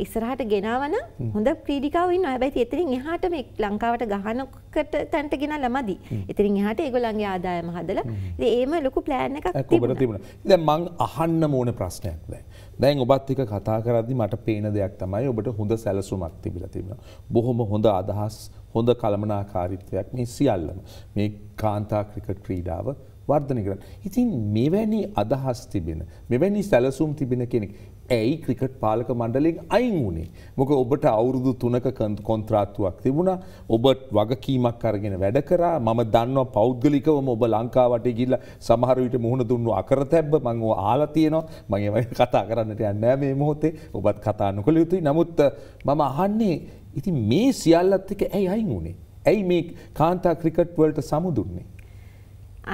ඉස්සරහට ගෙනාවන හොඳ ක්‍රීඩිකාවෝ ඉන්නවා. හැබැයි එතනින් එහාට මේ ලංකාවට ගහනකට තැනට ගෙනල්ලා මදි. එතනින් එහාට ඒගොල්ලන්ගේ ආදායම හදලා ඉතින් ඒම ලොකු ප්ලෑන් එකක් තිබුණා. තිබුණ. දැන් මං අහන්න ඕන ප්‍රශ්නයක් දැන්. දැන් ඔබත් එක්ක කතා කරද්දි මට පේන දෙයක් තමයි ඔබට හොඳ සැලසුමක් තිබිලා තිබෙනවා. බොහොම හොඳ අදහස්, හොඳ කළමනාකාරීත්වයක් මේ සියල්ලම. මේ කාන්තා ක්‍රිකට් ක්‍රීඩාව වර්ධනය කරන්න. ඉතින් මෙවැනි අදහස් තිබෙන, මෙවැනි සැලසුම් තිබෙන කෙනෙක් ඇයි ක්‍රිකට් පාලක මණ්ඩලෙන් අයින් වුණේ. මොක ඔබට අවුරුදු තුනක කොන්ත්‍රාත්තුවක් තිබුණ ඔබට වගකීමක් අරගෙන වැඩ කරා මම දන්නවා පෞද්ගලිකවම ඔබ ලංකාවට ගිල්ල සමහරවිට මුහුණ දුන්නු අකර තැබ්බ මංව ආලා තියනවා මගේ කතා කරන්නට යන්නෑ මේ මොහොතේ ඔබත් කතා නොකළ යුතුයි නමුත් මම අහන්නේ ඉති මේ සියල්ලත් එක ඇයි අයින් වුණේ. ඇයි මේ කාන්තා ක්‍රිකට් වලට සමුදුන්නේ.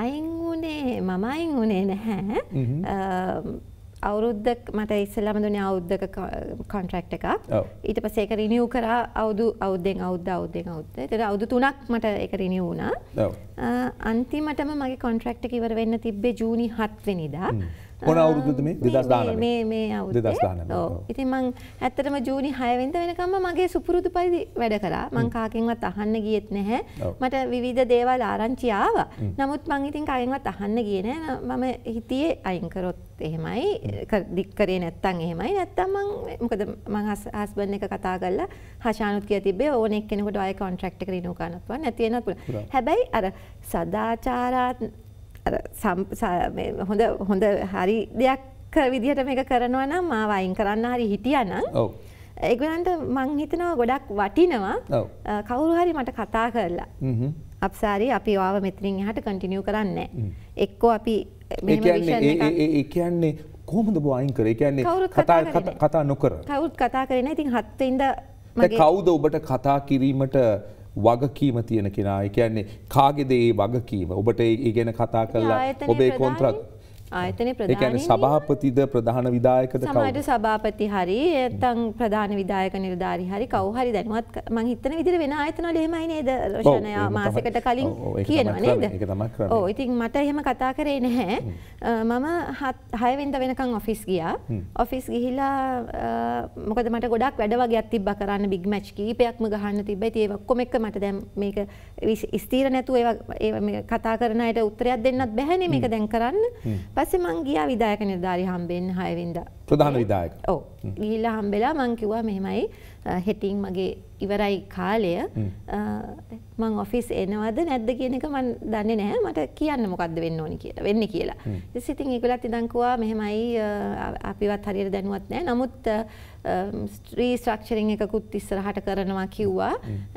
අයින් වුණේ මම අයින් වුණේ නැහැ. අවුරුද්දක් මට ඉස්සල්ලම දුන අවුද්ධක කොන්ට්‍රක්් එකක්. ඊට පසේක රිනිියව් කර අවුදු අවුද්දෙන් අවුද්ධ අවුද්දෙන් අවුද්ධ තර අවුදු තුනක් මට එක රිනිිය වුණා. අන්තිමටම මගේ කොන්ට්‍රක්් එක ඉවර වෙන්න තිබ්බේ ජූනි හත්වෙනිදා මොන අවුරුද්දද මේ? 2019 මේ මේ අවුරුද්දේ? 2019 ඔව්. ඉතින් මං ඇත්තටම ජූනි 6 වෙනිදා වෙනකම්ම මගේ සුපුරුදු පරිදි වැඩ කරා. මං කාගෙන්වත් අහන්න ගියෙත් නැහැ. මට විවිධ දේවල් ආරංචි ආවා. නමුත් මං ඉතින් කාගෙන්වත් අහන්න ගියේ නැහැ. මම හිතියේ අයින් කරොත් එහෙමයි. දික් කරේ නැත්තම් එහෙමයි. නැත්තම් මං මොකද මං හස්බන්ඩ් එක කතා කරලා හෂානුත් කිය තිබ්බේ. ඕන එක්කෙනෙකුට ආයේ කොන්ට්‍රැක්ට් එක රිනූ කරන්නත් පුළුවන්. නැති වෙනත් පුළුවන්. හැබැයි අර සදාචාරාත් හොඳ හොඳ හරි දෙයක් විදිහට මේක කරනවා නම් මාව අයින් කරන්න හරි හිටියනම් ඒගලන්ට මං හිතනවා ගොඩක් වටිනවා. කවුරු හරි මට කතා කරලා. අපසාරි අපි වාව මෙතරින් හට කටිනියව කරන්න එක්කෝ අපි ඒ කියන්නේ කොහොමද බවායින් කර? කියන්නේ කතා නොකර. කවුත් කතා කරන ඉතින් හත්තඉද කවුද ඔබට කතා කිරීමට වගකීම තියෙන කෙනා. කියන්නේ කාගෙද ඒ වගකීම? ඔබට ඒ ගැන කතා කරලා ඔබේ කොන්ත්‍රත් ආයතන ප්‍රධාන සභාපතිද ප්‍රධාන විදායකද සමට සභාපති හරි ඇතං ප්‍රධාන විදායක නිර්ධාරි හරි කවහරි දැනුවත් මං හිතන විදිර වෙන ආයතනල හෙමයි නේද? රෝෂණය මාසකට කලින් කියනවා නේද? ඕ ඉතින් මට එහෙම කතා කරේ නැහැ. මම හයවෙන්ද වෙනකං ඔෆිස් ගියා. ඔෆිස් ගිහිලා මොකද මට ගොඩක් වැඩ වගේ තිබ කරන්න බිග් මච් කීපයක්ම ගහන්න තිබ ඒ ඔක්කොම එක්ක මට දැම් මේක ස්තීර නැතුව කතා කරනයට උත්තරයක් දෙන්නත් බැහැනේ මේක දැන් කරන්න පස්සේ මං ගියා විදායක නිලධාරි හම්බෙන්න 6 වෙනිදා. ප්‍රධාන විදායක. ඔව්. ගිහිල්ලා හම්බෙලා මං කිව්වා මෙහෙමයි හෙටින් මගේ ඉවරයි කාලය මං ඔෆිස් එනවද නැද්ද කියන එක මන් දන්නේ නැහැ මට කියන්න මොකක්ද වෙන්න ඕනි කියලා වෙන්න කියලා. ඉතින් ඒගොල්ලත් ඉඳන් කිව්වා මෙහෙමයි අපිවත් හරියට දැනුවත් නැහැ. නමුත් රීස්ට්‍රක්චරින් එකකුත් ඉස්සරහට කරනවා කිව්වා.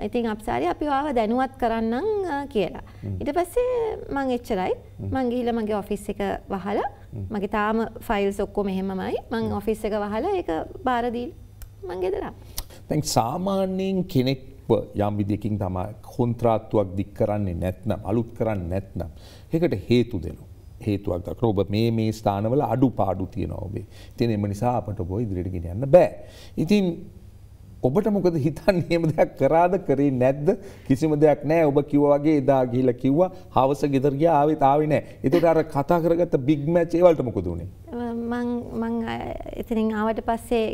ඉතින් අපසාරි අපි ආව දැනුවත් කරන්නම් කියලා. ඊට පස්සේ මං එච්චරයි. මං ගිහිල්ලා මගේ ඔෆිස් එක වහලා මගේ තාම ෆයිල්ස් ඔක්කොම එහෙමමයි. මං ඔෆිස් එක වහලා ඒක බාර දීලා මං ගෙදර ආවා. දැන් සාමාන්‍යයෙන් කෙනෙක් යම් විදිකින් තමා කොන්ත්‍රාත්තුවක් දික් කරන්නේ නැත්නම් අලුත් කරන්න නැත්නම් ඒකට හේතු දෙනවා. හේතුවක් දක්න ඔබ මේ මේ ස්ථානවල අඩු පාඩු තියෙනවා ඔබේ. ඉතින් එම නිසා අපට ඔබ ඉදිරියට ගෙනියන්න බෑ. ඉතින් ඔබට මොකද හිතන්නේ එහෙම දෙයක් කරාද කරේ නැද්ද කිසිම දෙයක් නැහැ ඔබ කිව්වා වගේ එදා ගිහිල්ලා කිව්වා හවස ගෙදර ගියා ආවෙත් ආවේ නැහැ ඒකට අර කතා කරගත්ත බිග් මැච් ඒ වලට මොකද උනේ මං මං එතනින් ආවට පස්සේ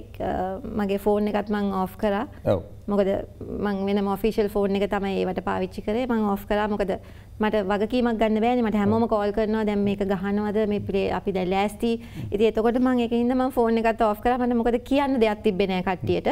මගේ ෆෝන් එකත් මං ඔෆ් කරා. ඔව්. මොකද මං වෙන මොෆිෂල් ෆෝන් එක තමයි ඒවට පාවිච්චි කරේ. මං ඔෆ් කරා මොකද මට වගකීමක් ගන්න බෑනේ මට හැමෝම කෝල් කරනවා. දැන් මේක ගහනවද? මේ ප්ලේ අපි දැන් ලෑස්ති. ඉතින් එතකොට මං ඒකින්ද මං ෆෝන් එකත් ඔෆ් කරා. මට මොකද කියන්න දෙයක් තිබ්බේ නෑ කට්ටියට.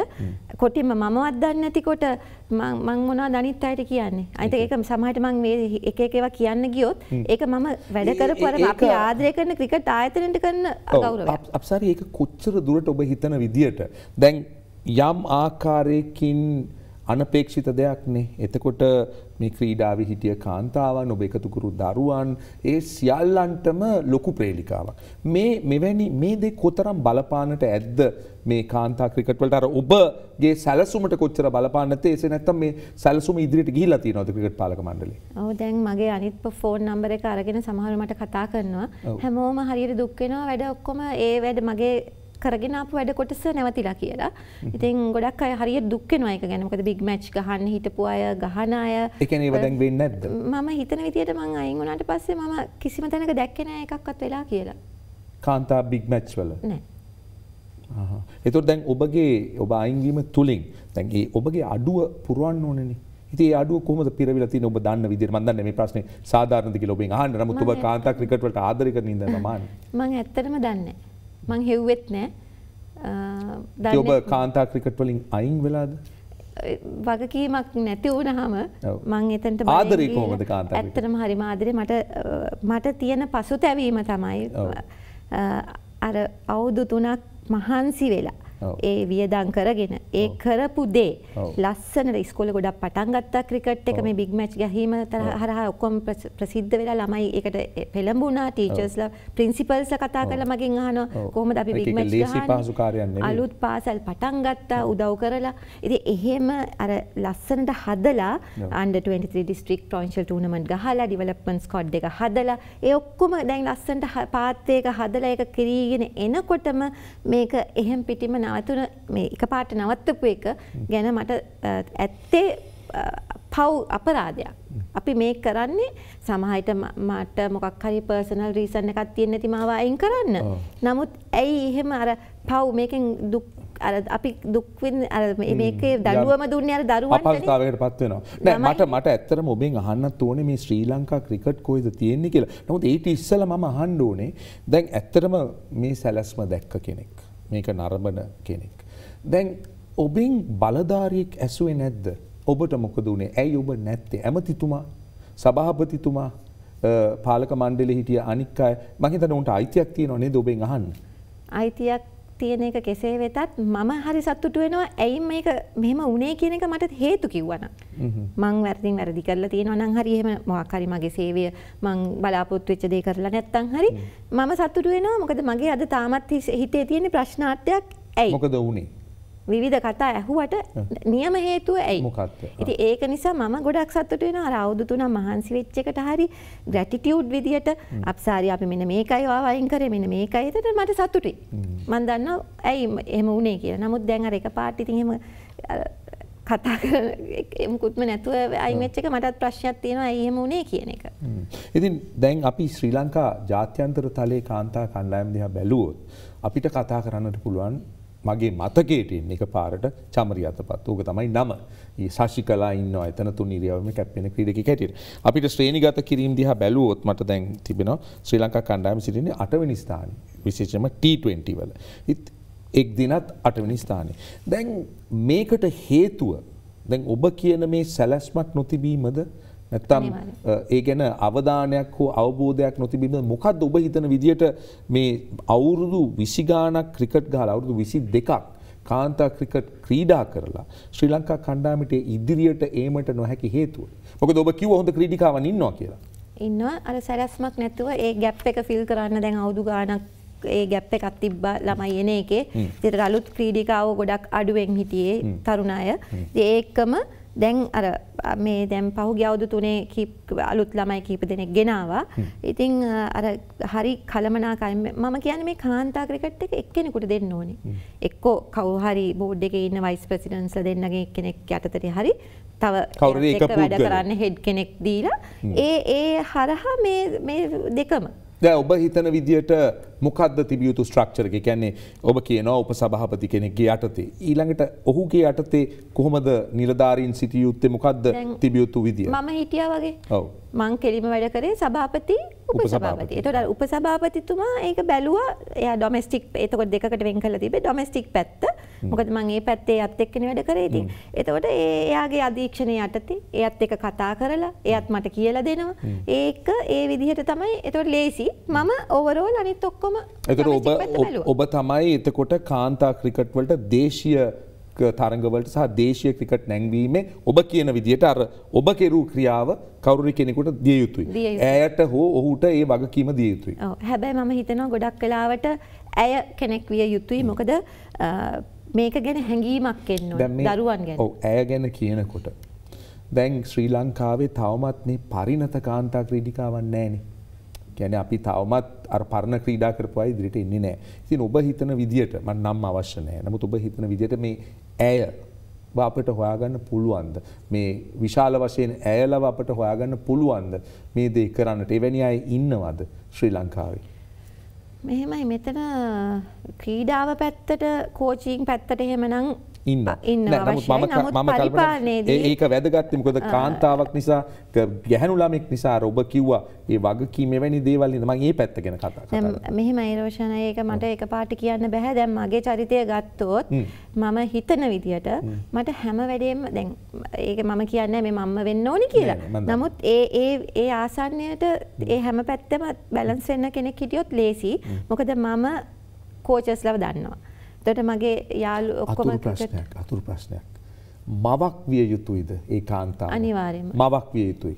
කොටින්ම මමවත් දන්නේ නැතිකොට මං මං මොනවද අනිත් අයට කියන්නේ? අනිත් ඒක. සමහරට මං මේ එක එක ඒවා කියන්න ගියොත් ඒක මම වැඩ කරපු අර අපි ආදරය කරන ක්‍රිකට් ආයතනෙට කරන ගෞරවයක්. අප්සාරි ඒක කොච්චර දුරට ඔබ හිතන විදියට. දැන් යම් ආකාරයකින් අනපේක්ෂිත දෙයක්නේ. එතකොට මේ ක්‍රීඩාවේ හිටිය කාන්තාවන් ඔබ එකතුකරු දරුවන් ඒ සියල්ලන්ටම ලොකු ප්‍රේලිකාවක්. මේ මෙවැනි මේ දෙ කොතරම් බලපානට ඇද්ද මේ කාන්තා ක්‍රිකට්වලට අර ඔබගේ සැලසුමට කොච්චර බලපාන්නත එසේ නැත්තම් මේ සැලසුම ඉදිරියට ගිහිල්ලා තියෙනවද ක්‍රිකට් පාලක මණ්ඩලේ? ඔව් දැන් මගේ අනිත් ෆෝන් නම්බර එක අරගෙන සමහරව මට කතා කරනවා. හැමෝම හරියට දුක් වෙනවා වැඩ ඔක්කොම ඒ වැඩ මගේ කරගෙන අප වැඩ කොටස නැවතිලා කියලා. ඉතින් ගොඩක් අය හරියට දුක් වෙනවා ඒක ගැන. මොකද බිග් මැච් ගහන්න හිටපු අය, ගහන අය. ඒ කියන්නේ ඒව දැන් වෙන්නේ නැද්ද? මම හිතන විදියට මං අයින් වුණාට පස්සේ මම කිසිම තැනක දැක්කේ නෑ එකක්වත් වෙලා කියලා. කාන්තා බිග් මැච් වල? නෑ. එතකොට දැන් ඔබගේ ඔබ අයින්වීම තුලින් දැන් ඒ ඔබගේ අඩුව පුරවන්න ඕනනේ. ඉතින් ඒ අඩුව කොහොමද පිරවිලා තියෙන්නේ ඔබ දන්න විදිහට මම දන්නේ මේ ප්‍රශ්නේ සාධාරණද කියලා ඔබෙන් අහන්න. නමුත් ඔබ කාන්තා ක්‍රිකට් වලට ආදරය කරන ඉඳන් මම අහන්නේ. මම ඇත්තටම දන්නේ. මං හෙව්වෙත් නෑ. ඔබ කාන්තා ක්‍රිකට් වලින් අයින් වෙලාද? වගකීමක් නැති වුණහම මං එතන්ට ආදරේ කොහොමද කාන්තා ඇත්තටම හරි මාදරේ මට මට තියෙන පසුතැවීම තමයි අර අවුරුදු තුනක් මහන්සි වෙලා. ඒ වියදං කරගෙන ඒ කරපු දේ. ලස්සනට ඉස්කෝල ගොඩක් පටන් ගත්තා ක්‍රිකට් එක. මේ බිග් මැච් ගැහීම හරහා ඔක්කොම ප්‍රස- ප්‍රසිද්ධ වෙලා ළමයි ඒකට පෙළඹුණා. ටීචර්ස්ලා ප්‍රින්සිපල්ස්ලා කතා කරලා මගෙන් අහනවා ඔව්. කොහොමද අපි ඒක බිග් මැච් ලේසි ගහන්නේ? පහසු කාර්යයක් නෙවෙයි. අලුත් පාසල් පටන් ගත්තා උදව් කරලා. ඉතින් එහෙම අර ලස්සනට හදලා අන්ඩර් 23 ඩිස්ට්‍රික් ප්‍රොවින්ෂල් ටූර්නමන්ට් ගහලා ඩිවලොප්මන්ට් ස්කොඩ් එක හදලා ඒ ඔක්කොම දැන් ලස්සනට හ- පාත් එක හදලා ඒක කිරීගෙන එනකොටම මේක එහෙම් පිටිම නවතුන මේ එකපාරට නවත්තපු එක ගැන මට ඇත්තේ පව් අපරාධයක්. අපි මේ කරන්නේ සමහයට මට මොකක් හරි පර්සනල් රීසන් එකක් තියෙන නැති මාව අයින් කරන්න. නමුත් ඇයි එහෙම අර පව් මේකෙන් දුක් අපි දුක්වින් මේකේ දඩුවම දුන්නේ අර දරුවන්ට අපහසුතාවයකට පත් වෙනවා. නෑ මට මට ඇත්තටම ඔබෙන් අහන්නත් ඕනේ මේ ශ්‍රී ලංකා ක්‍රිකට් කොයිද තියෙන්නේ කියලා. නමුත් ඊට ඉස්සෙල්ලා මම අහන්න ඕනේ දැන් ඇත්තටම මේ සැලැස්ම දැක්ක කෙනෙක්. මේක නරඹන කෙනෙක්. දැන් ඔබෙන් බලධාරියෙක් ඇසුවේ නැද්ද? ඔබට මොකද උනේ? ඇයි ඔබ නැත්තේ? ඇමතිතුමා, සභාපතිතුමා, අ, පාලක මණ්ඩලෙ හිටිය අනික් අය මම හිතන්නේ උන්ට අයිතියක් තියෙනව නේද ඔබෙන් අහන්න? අයිතියක් තියෙන එක කෙසේ වෙතත් මම හරි සතුටු වෙනවා. ඇයි මේක මෙහෙම උනේ කියන එක මට හේතු කිව්වනම්. මං වැරදිින් වැරදි කරලා තියෙනවා නම් හරි එහෙම මොකක් හරි මගේ සේවය මං බලාපොරොත්තු වෙච්ච දේ කරලා නැත්තම් හරි මම සතුටු වෙනවා. මොකද මගේ අද තාමත් හිතේ තියෙන ප්‍රශ්නාර්ථයක් ඇයි? මොකද උනේ? විවිධ කතා ඇහුවට නියම හේතුව ඇයි? ඉති ඒක නිසා මම ගොඩක් සතුට වෙන අවුදු තුන මහන්සි වෙච්ච එකට හරි ග්‍රැටිටියුඩ් විදියට අපසාරි අපි මෙන්න මේකයි වයින් කරේ මෙන්න මේකයි. එතට මට සතුටුයි. මන් දන්න ඇයි එහෙම උනේ කියලා. නමුත් දැන් අර එක පාට ඉතින් එහෙම අර කතා එමුකුත්ම නැතුව අයිමච්චක මටත් ප්‍රශ්යක් තියෙනවා එහෙම උනේ කියන එක. ඉතින් දැන් අපි ශ්‍රී ලංකා ජාත්‍යන්තර තලයේ කාන්තා කණ්ඩායම දිහා බැලුවොත් අපිට කතා කරන්නට පුළුවන් මගේ මතකයට එන්නේ එක පාරට චමරි අතපත්. ඕක තමයි නම. ඊ ශශිකලා ඉන්නවා එතන තුනිරියවම කැප්පෙන ක්‍රීඩකෙක් හැටියට. අපිට ශ්‍රේණිගත කිරීම දිහා බැලුවොත් මට දැන් තිබෙනවා ශ්‍රී ලංකා කණ්ඩායම සිටින්නේ 8 වෙනි ස්ථානයේ. විශේෂයෙන්ම T20 වල. ඉත් එක් දිනත් 8 වෙනි ස්ථානයේ. දැන් මේකට හේතුව දැන් ඔබ කියන මේ සැලැස්මක් නොතිබීමද නැත්තම්. ඒ ගැන අවධානයක් හෝ අවබෝධයක් නොතිබීම මොකක්ද ඔබ හිතන විදියට මේ අවුරුදු විසිගානක් ක්‍රිකට් ගහලා අවුරුදු විසි දෙකක් කාන්තා ක්‍රිකට් ක්‍රීඩා කරලා ශ්‍රී ලංකා කණ්ඩාමිට ඉදිරියට ඒමට නොහැකි හේතුව. මොකද ඔබ කිව්ව හොඳ ක්‍රීඩිකාවන් ඉන්නවා කියලා. ඉන්නවා අර සැරැස්මක් නැතුව ඒ ගැප් එක ෆිල් කරන්න දැන් අවුදු ගානක් ඒ ගැප් එකක් තිබ්බ ළමයි එන එකේ ඉතින් අලුත් ක්‍රීඩිකාවෝ ගොඩක් අඩුවෙන් හිටියේ තරුණ අය. ඒකම දැන් අර මේ දැන් පහුගිය අවුරුදු තුනේ අලුත් ළමයි කීප දෙනෙක් ගෙනාවා. ඉතින් අර හරි කලමනාකරයි මම කියන්නේ මේ කාන්තා ක්‍රිකට් එක එක්කෙනෙකුට දෙන්න ඕනේ. එක්කෝ කවුරු හරි බෝඩ් එකේ ඉන්න වයිස් ප්‍රෙසිඩන්ට්ස්ලා දෙන්නගේ එක්කෙනෙක් යටතේ හරි තව එක වැඩ? කරන්න හෙඩ් කෙනෙක් දීලා ඒ ඒ හරහා මේ මේ දෙකම දැන් ඔබ හිතන විදියට මොකක්ද තිබිය යුතු ස්ට්‍රක්චර් එක? කියන්නේ ඔබ කියනවා උපසභාපති කෙනෙක්ගේ යටතේ. ඊළඟට ඔහුගේ යටතේ කොහොමද නිලධාරීන් සිටිය යුත්තේ මොකක්ද දැන් තිබිය යුතු විදිය? මම හිටියා වගේ ඔව්. මං කෙලිම වැඩ කරේ සභාපති උපසභාපති. එතකොට උපසභාපතිතුමා ඒක බැලුවා එයා ඩොමෙස්ටික් එතකොට දෙකකට වෙන් කරලා තිබ්බේ ඩොමෙස්ටික් පැත්ත. මොකද මං ඒ පැත්තේ යත් එක්කනේ වැඩ කරේ ඉතින්. එතකොට ඒ එයාගේ අධීක්ෂණය යටතේ එයත් එක්ක කතා කරලා එයත් මට කියලා දෙනවා. ඒක ඒ විදිහට තමයි එතකොට ලේසි. මම ඕවරෝල් අනිත් ඔක්කොම domestic පැත්ත ඔබ-. ඔබ තමයි එතකොට කාන්තා ක්‍රිකට් වලට දේශීය තරඟවලට සහ දේශීය ක්‍රිකට් නැංවීමේ ඔබ කියන විදියට අර ඔබ කෙරූ ක්‍රියාව කවුරු කෙනෙකුට දිය යුතුයි. ඇයට හෝ ඔහුට ඒ වගකීම දිය යුතුයි. හැබැයි මම හිතනවා ගොඩක් වෙලාවට ඇය කෙනෙක් විය යුතුයි මොකද මේක ගැන හැඟීමක් එන්න දරුවන් ගැන. ඇය ගැන කියනකොට දැන් ශ්‍රී ලංකාවේ තවමත් මේ පරිණත කාන්තා ක්‍රීඩිකාවන් නෑනේ. කියන්නේ අපි තවමත් අර පරණ ක්‍රීඩා කරපු අය ඉදිරියට එන්නේ නෑ. ඉතින් ඔබ හිතන විදියට මම නම් අවශ්‍ය නෑ. නමුත් ඔබ හිතන විදියට මේ ඇය ව අපිට හොයාගන්න පුළුවන්ද මේ විශාල වශයෙන් ඇයලව අපට හොයාගන්න පුළුවන්ද මේ දේ කරන්නට එවැනි අය ඉන්නවද ශ්‍රී ලංකාවේ මෙහෙමයි මෙතන ක්‍රීඩාව පැත්තට කෝචීන් පැත්තට එහෙමනම් ඉන්න. නමුත්. මම ඒක වැදගත්. මොකද කාන්තාවක් නිසා ගැහැණු ළමෙක් නිසා ඔබ කිව්වා ඒ වගකීම් එවැනි දේවල් නේද මම ඒ පැත්ත ගැන කතා කතා දැන් මෙහෙමයි රෝෂණ ඒක මට එකපාරට කියන්න බෑ. දැන් මගේ චරිතය ගත්තොත් මම හිතන විදියට මට හැම වැඩේම දැන් ඒක මම කියන්නේ මේ මම්ම වෙන්න ඕනි කියලා. නමුත් ඒ ඒ ඒ ආසන්නයට ඒ හැම පැත්තම බැලන්ස් වෙන්න කෙනෙක් හිටියොත් ලේසි. මොකද මම කෝචස්ලව දන්නවා. තොට මගේ යාලු ඔක්කොම ප්‍රශ්නයක් අතුරු ප්‍රශ්නයක්. මවක් විය යුතුයිද ඒ කාන්තා අනිවාර්යෙන්ම. මවක් විය යුතුයි.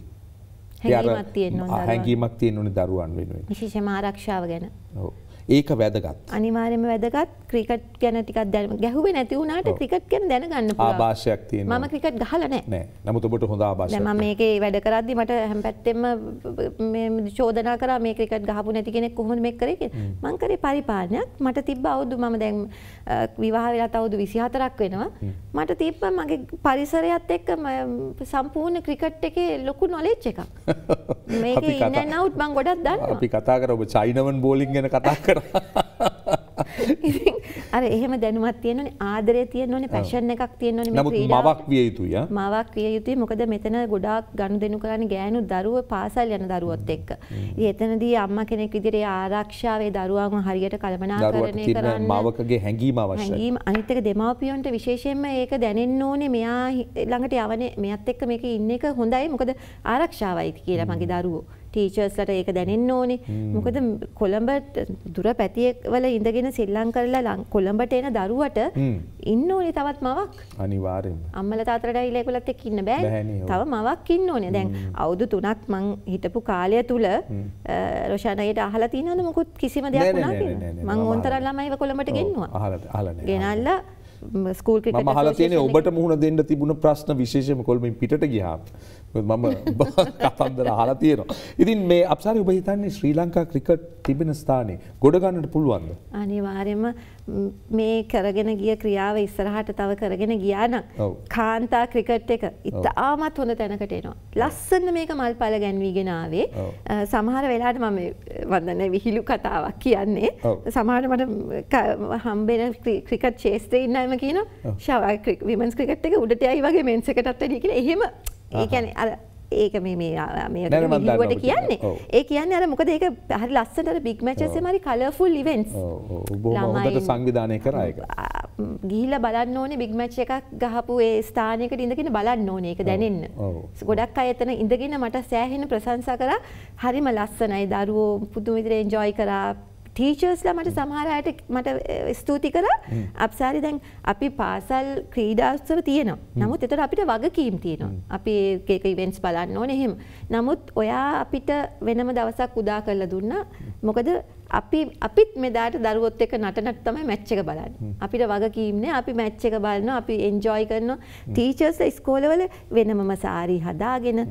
හැඟීමක් තියෙන්න ඕන දරුවන්. හැඟීමක් තියෙන ඕනේ දරුවන් වෙනුවෙන්. විශේෂම ආරක්ෂාව ගැන. ඔව්. ඒක වැදගත්. අනිවාර්යයෙන්ම වැදගත් ක්‍රිකට් ගැන ටිකක් දැන ගැහුවේ නැති වුණාට. ක්‍රිකට් ගැන දැනගන්න පුළුවන්. ආభాෂයක් තියෙනවා. මම ක්‍රිකට් ගහලා නැහැ. නෑ. නමුත් ඔබට හොඳ ආభాෂයක්. මම මේකේ වැඩ කරද්දි මට හැම පැත්තෙම මේ චෝදනා කරා මේ ක්‍රිකට් ගහපු නැති කෙනෙක් කොහොමද මේක කරේ කියලා. මං කරේ පරිපාලනයක්. මට තිබ්බ අවුරුදු මම දැන් විවාහ වෙලා අවුරුදු 24ක් වෙනවා. මට තිබ්බ මගේ පරිසරයත් එක්ක සම්පූර්ණ ක්‍රිකට් එකේ ලොකු නොලෙජ් එකක්. මේකේ අපි ඉන් කතා- ඇන් අවුට් මං ගොඩක් දන්නවා. අපි කතා කර ඔබ චයිනවන් බෝලිං ගැන කතා කරා. ඉතින් අර එහෙම දැනුමක් තියෙන්න ඕනේ ආදරය තියෙන්න ඕනේ පැෂන් එකක් තියෙන්න ඕනේ මේ ක්‍රීඩාව. මවක් විය යුතුයි ආ. මාවක් විය යුතුයි මොකද මෙතන ගොඩාක් ගනුදෙනු කරන්නේ ගෑනු දරුව පාසල් යන දරුවොත් එක්ක. ඉතින් එතනදී අම්මා කෙනෙක් විදිහට ඒ ආරක්ෂාවේ දරුවන්ව හරියට කළමනාකරණය කරන්න මවකගේ හැඟීම අවශ්‍යයි. හැඟීම් අනිත් එක දෙමව්පියන්ට විශේෂයෙන්ම ඒක දැනෙන්න ඕනේ මෙයා ළඟට යවනේ මෙයත් එක්ක මේක ඉන්න එක හොඳයි මොකද ආරක්ෂාවයි කියලා මගේ දරුවෝ ටීචර්ස්ලට ඒක දැනෙන්න ඕනේ මොකද කොළඹ දුර පැතිවල ඉඳගෙන සෙල්ලම් කරලා කොළඹට එන දරුවට. ඉන්න ඕනේ තවත් මවක් අනිවාර්යෙන්ම. අම්මල ඇවිල්ලා ඒගොල්ලත් එක්ක ඉන්න බෑ. තව මවක් ඉන්න ඕනේ දැන් අවුරුදු තුනක් මං හිටපු කාලය තුල රොෂානයට අහලා තියෙනවද මොකුත් කිසිම දෙයක් වුණා කියලා මං ඕන්තරම්. ළමයිව කොළඹට ගෙන්නුවා අහලා අහලා නෑ. ගෙනල්ලා ස්කූල් ක්‍රිකට් මම අහලා තියෙන්නේ ඔබට මුහුණ දෙන්න තිබුණ ප්‍රශ්න විශේෂයෙන්ම කොළඹින් පිටට ගියාම. මම කතන්දර අහලා තියෙනවා. ඉතින් මේ අපසාරි ඔබ හිතන්නේ ශ්‍රී ලංකා ක්‍රිකට් තිබෙන ස්ථානේ ගොඩ ගන්නට පුළුවන්ද? අනිවාර්යයෙන්ම ම්, කරගෙන ගිය ක්‍රියාව ඉස්සරහට තව කරගෙන ගියා නම්. කාන්තා ක්‍රිකට් එක ඉතාමත් හොඳ තැනකට එනවා. ලස්සන මේක මල්පල ගැන්වීගෙන ආවේ. සමහර වෙලාවට මම වදන්නේ විහිළු කතාවක් කියන්නේ. ඔව්. සමහරට මට හම්බෙන ක්‍රි- ක්‍රිකට් ශේෂ්ත්‍රයේ ඉන්න අයම කියනවා ෂව විමන්ස් ක්‍රිකට් එක උඩට යයි වගේ මෙන්ස් එකටත් වැඩිය කියලා. එහෙම ඒ කියන්නේ අර ඒක මේ මේ ආ, මේ නෑ, නෑ, මම දන්නවා විහිළුවට ඔබ කියන්නේ. ඒ කියන්නේ අර මොකද ඒක හරි ලස්සනට අර බිග් මැචස් ඔව් බොහොම හොඳට ළමයින්- සංවිධානය කරා ඒක. ගිහිල්ල බලන්න ඕනේ බිග් මච් එකක් ගහපු ඒ ස්ථානයකට ඉඳගෙන බලන්න ඕනේ ඒක දැනෙන්න. ගොඩක් අය එතන ඉඳගෙන මට සෑහෙන ප්‍රශංසා කරා හරිම ලස්සනයි දරුවෝ පුදුම විදිහට එන්ජොයි කරා. ටීචර්ස්ලා මට සමහර අයට මට ස්තුති කරා. අප්සාරි දැන් අපි පාසල් ක්‍රීඩාස්තව තියෙනවා. නමුත් එතකොට අපිට වගකීම් තියෙනවා. අපි ඒක ඉවෙන්ට්ස් බලන්න ඕනේ එහෙම. නමුත් ඔයා අපිට වෙනම දවසක් උදා කරලා දුන්නා. මොකද අපි අපිත් මෙදාට දරුවොත් එක්ක නටනට තමයි මැච් එක බලන්නේ. අපිට වගකීම් නෑ. අපි මැච් එක බලනවා අපි එන්ජොයි කරනවා. ටීචර්ස් ඉස්කෝලවල වෙනමම සාරි හදාගෙන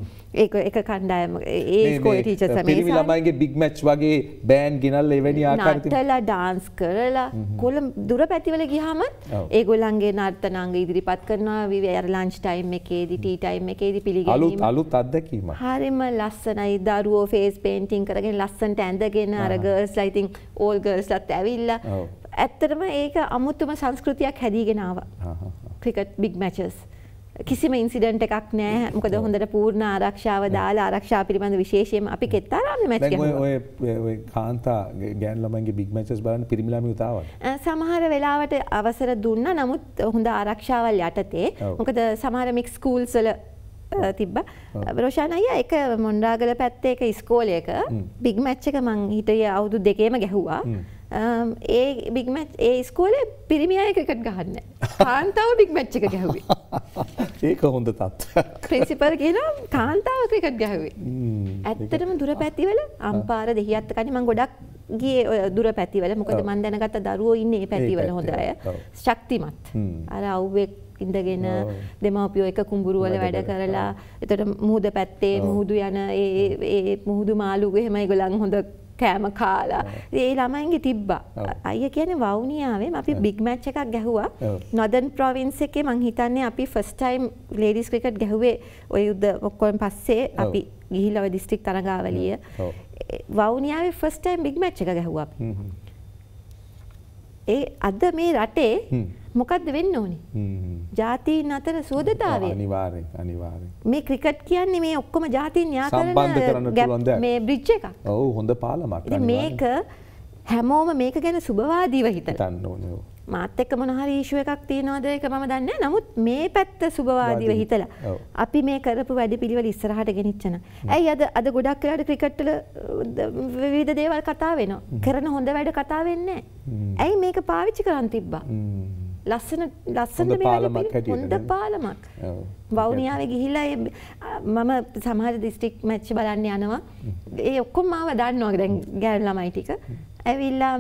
ඒක එක කණ්ඩායම ඒ ඉස්කෝලේ ටීචර්ස් පිරිමි ළමයිගේ බිග් මැච් වගේ බෑන්ඩ් ගෙනල්ලා එවැනි ආකාරයකින් නටලා ඩාන්ස් කරලා කොළඹ දුර පැතිවල ගියාම. ඒගොල්ලන්ගේ නර්තනාංග ඉදිරිපත් කරනවා. අර ලන්ච් ටයිම් එකේදී ටී ටයිම් එකේදී අලුත් පිළිගැනීම. අලුත් අත්දැකීමක්. හරිම ලස්සනයි. දරුවෝ ෆේස් පේන්ටිං කරගෙන ලස්සන්ට ඇඳගෙන අර ගර්ස්ලා ඉතින් ඕල් ගර්ස්ලත් ඇවිල්ලා. ඇත්තටම ඒක අමුතුම සංස්කෘතියක් හැදීගෙන ආවා. හා, හා, ක්‍රිකට් බිග් මැචස් කිසිම ඉන්සිඩන්ට් එකක් නෑ. මොකද හොඳට පූර්ණ ආරක්ෂාව දාලා ආරක්ෂා පිළිබඳ විශේෂයෙන් අපි කෙත්තාරාමේ ඔය කාන්තා ගෑන් ළමයිගේ බිග් මැචස් බලන්න පිරිමි ළමයි උතාවද? අ, සමහර වෙලාවට අවසර දුන්න. නමුත් හොඳ ආරක්ෂාවල් යටතේ. මොකද සමහර මික් ස්කූල්ස් වල අ, තිබ්බ. රෝෂාන අයියා එක මොන්ඩාගල පැත්තේ එක ඉස්කෝලයක බිග් මැච් එක මං හිටියේ අවුරුදු දෙකේම ගැහුවා. ඒ බිග් මැච් ඒ ඉස්කෝලේ පිරිමි අය ක්‍රිකට් ගහන්න කාන්තාව බිග් මැච් එක ගැහුවේ. ඒක හොඳ තත්ත්වයක්. ප්‍රින්සිපල් කියනවා කාන්තාව ක්‍රිකට් ගැහුවේ. ඇත්තටම දුර පැතිවල අම්පාර දෙහියත්ත කනි මං ගොඩක් ඔය දුර පැතිවල මොකද ඔව්. මන් දැනගත්ත දරුවෝ ඉන්නේ ඒ පැතිවල හොඳ අය. ශක්තිමත්. අර අව්වෙක් ඉඳගෙන. දෙමව්පියෝ එක කුඹුරුවල වැඩ වැඩ කර- කරලා එතකොට මුහුද පැත්තේ මුහුදු යන ඒ ඒ මුහුදු මාළු එහෙම ඒගොල්ලන් හොඳ කෑම කාලා ඒ ළමයින්ගේ තිබ්බා. අයිය කියන්නේ වවුනියාවේ අපි බිග් මැච් එකක් ගැහුවා. නොදන් ප්‍රොවින්ස් එකේ මං හිතන්නේ අපි ෆස්ට් ටයිම් ලේඩිස් ක්‍රිකට් ගැහුවේ ඔය යුද්ධ ඔක්කොම පස්සේ. අපි ගිහිල්ලා ඔය දිස්ත්‍රික්. ඒ වවුනියාවේ ෆස්ට් ටයිම් බිග් මැච් එක ගැහුවා අපි. ඒ අද මේ රටේ හ්ම්. මොකද්ද වෙන්න ඕනේ? ජාතීන් අතර සුවදතාවය. අනිවාර්යෙන් අනිවාර්යෙන්. මේ ක්‍රිකට් කියන්නේ මේ ඔක්කොම ජාතීන් යා කරන සම්බන්ධ කරන්න gap- පුළුවන් දෙයක්. මේ බ්‍රිජ් එකක්. ඔව් හොඳ පාලමක්. මේක හැමෝම මේක ගැන සුබවාදීව හිතන්න ඕනේ. මාත් එක්ක මොනහරි ඊශුව එකක් තියෙනවද එක මම දන්නේ නමුත් මේ පැත්ත සුභවාදීව වාදීව. හිතලා. අපි මේ කරපු වැඩ පිළිවෙල ඉස්සරහට ගෙනිච්චන. ඇයි අද අද ගොඩක් කරට ක්‍රිකට්ටල විවිධ දේවල් කතා වෙනවා. කරන හොඳ වැඩ කතා වෙන්නේ. නැහැ. ඇයි මේක පාවිච්චි කරන් තිබ්බා. ලස්සන ලස්සන හොඳ පාලමක්. වෞනියාව ගිහිල්ලා මම සමහර දිස්ත්‍රික් මැච්ච බලන්න යනවා. ඒ ඔක්කොම මාව දන්නවා දැන් ගෑනු ළමයි ටික. ඇවිල්ලා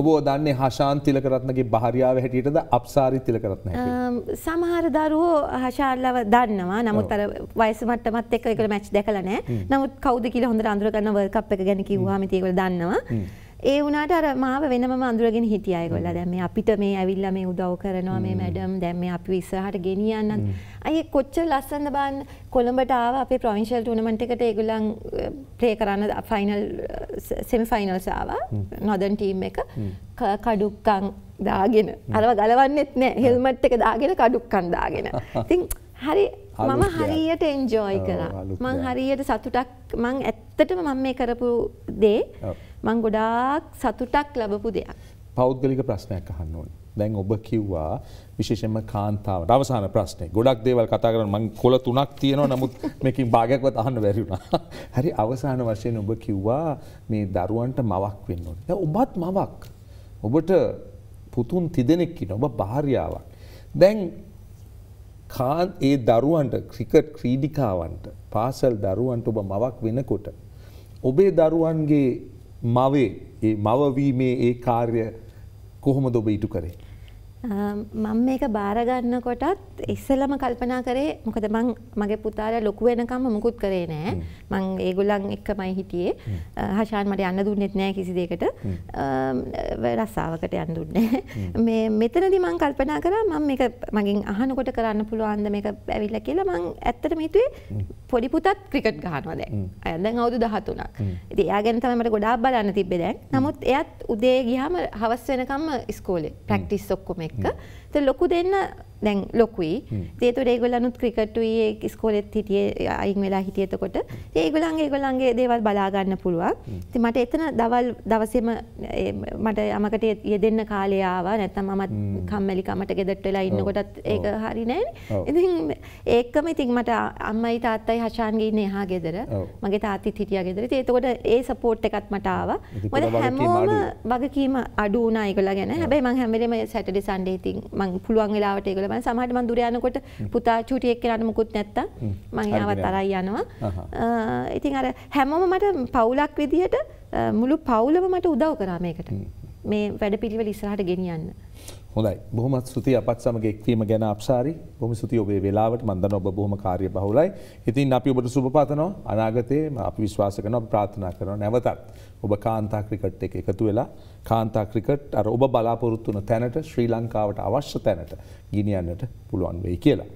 ඔබ දන්නේ හශාන් තිලකරත්නගේ භාරියාව හැටියටද අපසාරි තිලකරත්න සමහර දරුවෝ හශාල්ලව දන්නවා. නමුත් අර වයස මට්ටමත් එක්ක ඒගොල්ලෝ මැච් දැකලා නැහැ. නමුත් කවුද කියලා හොඳට අඳුර ගන්න වර්ල්ඩ් කප් එක ගැන කිව්වහම ඉතින් ඒගොල්ලෝ දන්නවා. ඒ වුණාට අර මාව වෙනමම අඳුරගෙන හිටියා ඒගොල්ලෝ. දැන් මේ අපිට මේ ඇවිල්ලා මේ උදව් කරනවා මේ මැඩම් දැන් මේ අපි ඉස්සරහට ගෙනියන්න. අය කොච්චර ලස්සනද බලන්න කොළඹට ආවා අපේ ප්‍රොවින්ෂල් ටූර්නමන්ට් එකට ඒගොල්ලන් ප්ලේ කරන්න ෆයිනල් සෙමි ෆයිනල්ස් ආවා. නොදර්න් ටීම් එක කඩුක්කන් දාගෙන අරව ගලවන්නෙත් නෑ හෙල්මට් එක දාගෙන කඩුක්කන් දාගෙන. ඉතින් හරි මම. හරියට එන්ජෝයි කරා. මං. හරියට සතුටක් මං ඇත්තටම මම මේ කරපු දේ. මං ගොඩාක් සතුටක් ලබපු දෙයක්. පෞද්ගලික ප්‍රශ්නයක් අහන්න ඕනේ. දැන් ඔබ කිව්වා විශේෂයෙන්ම කාන්තාවට අවසාන ප්‍රශ්නේ. ගොඩක් දේවල් කතා කරන මං කොළ තුනක් තියෙනවා නමුත් මේකෙන් භාගයක්වත් අහන්න බැරි වුණා. හරි අවසාන වශයෙන් ඔබ කිව්වා මේ දරුවන්ට මවක් වෙන්න ඕනේ. දැන් ඔබත් මවක්. ඔබට පුතුන් තිදෙනෙක් ඉන්නවා. ඔබ භාර්යාවක්. දැන් කාන් ඒ දරුවන්ට ක්‍රිකට් ක්‍රීඩිකාවන්ට පාසල් දරුවන්ට ඔබ මවක් වෙනකොට ඔබේ දරුවන්ගේ මවේ ඒ මවවීමේ ඒ කාර්ය කොහොමද ඔබ ඉටු කරේ. මම මේක බාරගන්නකොටත් ඉස්සලම කල්පනා කරේ මොකද මං මගේ පුතාල ලොකු වෙනකම්ම මුකුත් කරේ නෑ. මං ඒගොල්ලන් එක්කමයි හිටියේ. හශාන් මට යන්න දුන්නෙත් නෑ කිසි දෙකට රස්සාාවකට යන්න දුන්නේ මේ මෙතනදි මං කල්පනා කර මම මේක මගින් අහනකොට කරන්න පුළුවන්ද මේක ඇවිල්ල කියලා මං ඇත්තට මිතුවේ පොඩි පුතත් ක්‍රිකට් ගහනවා දැන්. අයදැන් අවුදු දහතුනක්. ඉති යාගෙන තමට ගොඩා බලන්න තිබෙ දැන්. නමුත් එයත් උදේ ගිහම හවස් වෙනකම්ම ස්කෝලේ ප්‍රක්ටිස් ඔක්කොම එක්ක. ත ලොකු දෙන්න දැන් ලොකුයි. ඒතු ඒගොලනුත් ක්‍රිකට්ටුයි ස්කෝලෙත් හිටිය අයින් වෙලා හිටියතකොට ඒගොලන්ගේ ගොලන්ගේ දේවල් බලාගන්න පුළුවන්. ති මට එතන දවල් දවසම මට යමකට යෙදෙන්න කාලයාව නැතම් මත් කම්මැලිකමට ගෙදට වෙලා ඉන්නකොටත් ඒක හරි නෑ ඔව්. ඉතින් ඒකම ඉතින් මට අම්මයි තාත්තයි හශාන්ගේ එහා ගෙදර. මගේ තාත්තිත් හිටිය ගෙදර. ඒතකොට ඒ සපෝට් එකත් මට ආව. ඉතින් මොද හැමෝම. වගකීම අඩු වුණා ඒගොල්ලෝ ගැන. හැබැයි මං හැමදේම සැටර්ඩේ සන්ඩේ ඉතින් මං පුළුවන් වෙලාවට ඒගොල්ලෝ මං සමහරට මං දුර යනකොට පුතා චූටි එක්කෙනාට මුකුත් නැත්තම් මං හරියට එයාවත්. අරයි යනවා. ඉතින් අර හැමෝම මට පවුලක් විදිහට මුළු පවුලම මට උදව් කරා මේකට. මේ වැඩපිළිවෙල ඉස්සරහට ගෙනියන්න. හොඳයි බොහොමත් ස්තුති අපත් සමග එක්වීම ගැන අපසාරි බොහොම ස්තුති ඔබේ වෙලාවට මම දන්නවා ඔබ බොහොම කාර්ය බහුලයි. ඉතින් අපි ඔබට සුබ පතනවා අනාගතයේ අපි විශ්වාස කරනවා ප්‍රාර්ථනා කරනවා නැවතත් ඔබ කාන්තා ක්‍රිකට් එක එකතු වෙලා කාන්තා ක්‍රිකට් අර ඔබ බලාපොරොත්තු වන තැනට ශ්‍රී ලංකාවට අවශ්‍ය තැනට ගෙනියන්නට පුළුවන් වෙයි කියලා.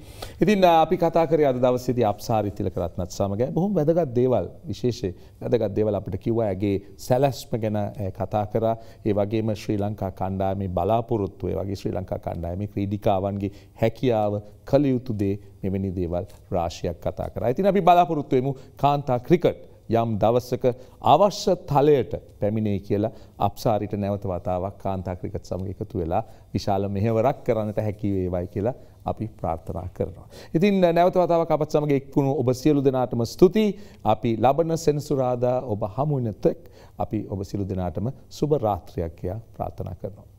ඉතින් අ, අපි කතා කරේ අද දවසේදී අපසාරි තිලකරත්නත් සමග බොහොම වැදගත් දේවල් විශේෂ වැදගත් දේවල් අපිට කිව්වා ඇගේ සැලැස්ම ගැන ඈ කතා කරා ඒ වගේම ශ්‍රී ලංකා කණ්ඩායමේ බලාපොරොත්තු ඒ වගේ ශ්‍රී ලංකා කණ්ඩායමේ ක්‍රීඩිකාවන්ගේ හැකියාව කළ යුතු දේ මෙවැනි දේවල් රාශියක් කතා කරා. ඉතින් අපි බලාපොරොත්තු වෙමු කාන්තා ක්‍රිකට් යම් දවසක අවශ්‍ය තලයට පැමිණේ කියලා අප්සාරිට නැවත වතාවක් කාන්තා ක්‍රිකට් සමග එකතු වෙලා විශාල මෙහෙවරක් කරන්නට හැකි වේවයි කියලා අපි ප්‍රාර්ථනා කරනවා. ඉතින් නැවත වතාවක් අපත් සමග එක්වුණු ඔබ සියලු දෙනාටම ස්තුතියි. අපි ලබන සෙනසුරාදා ඔබ හමු වෙන තෙක් අපි ඔබ සියලු දෙනාටම සුබ රාත්‍රියක් කියා ප්‍රාර්ථනා කරනවා.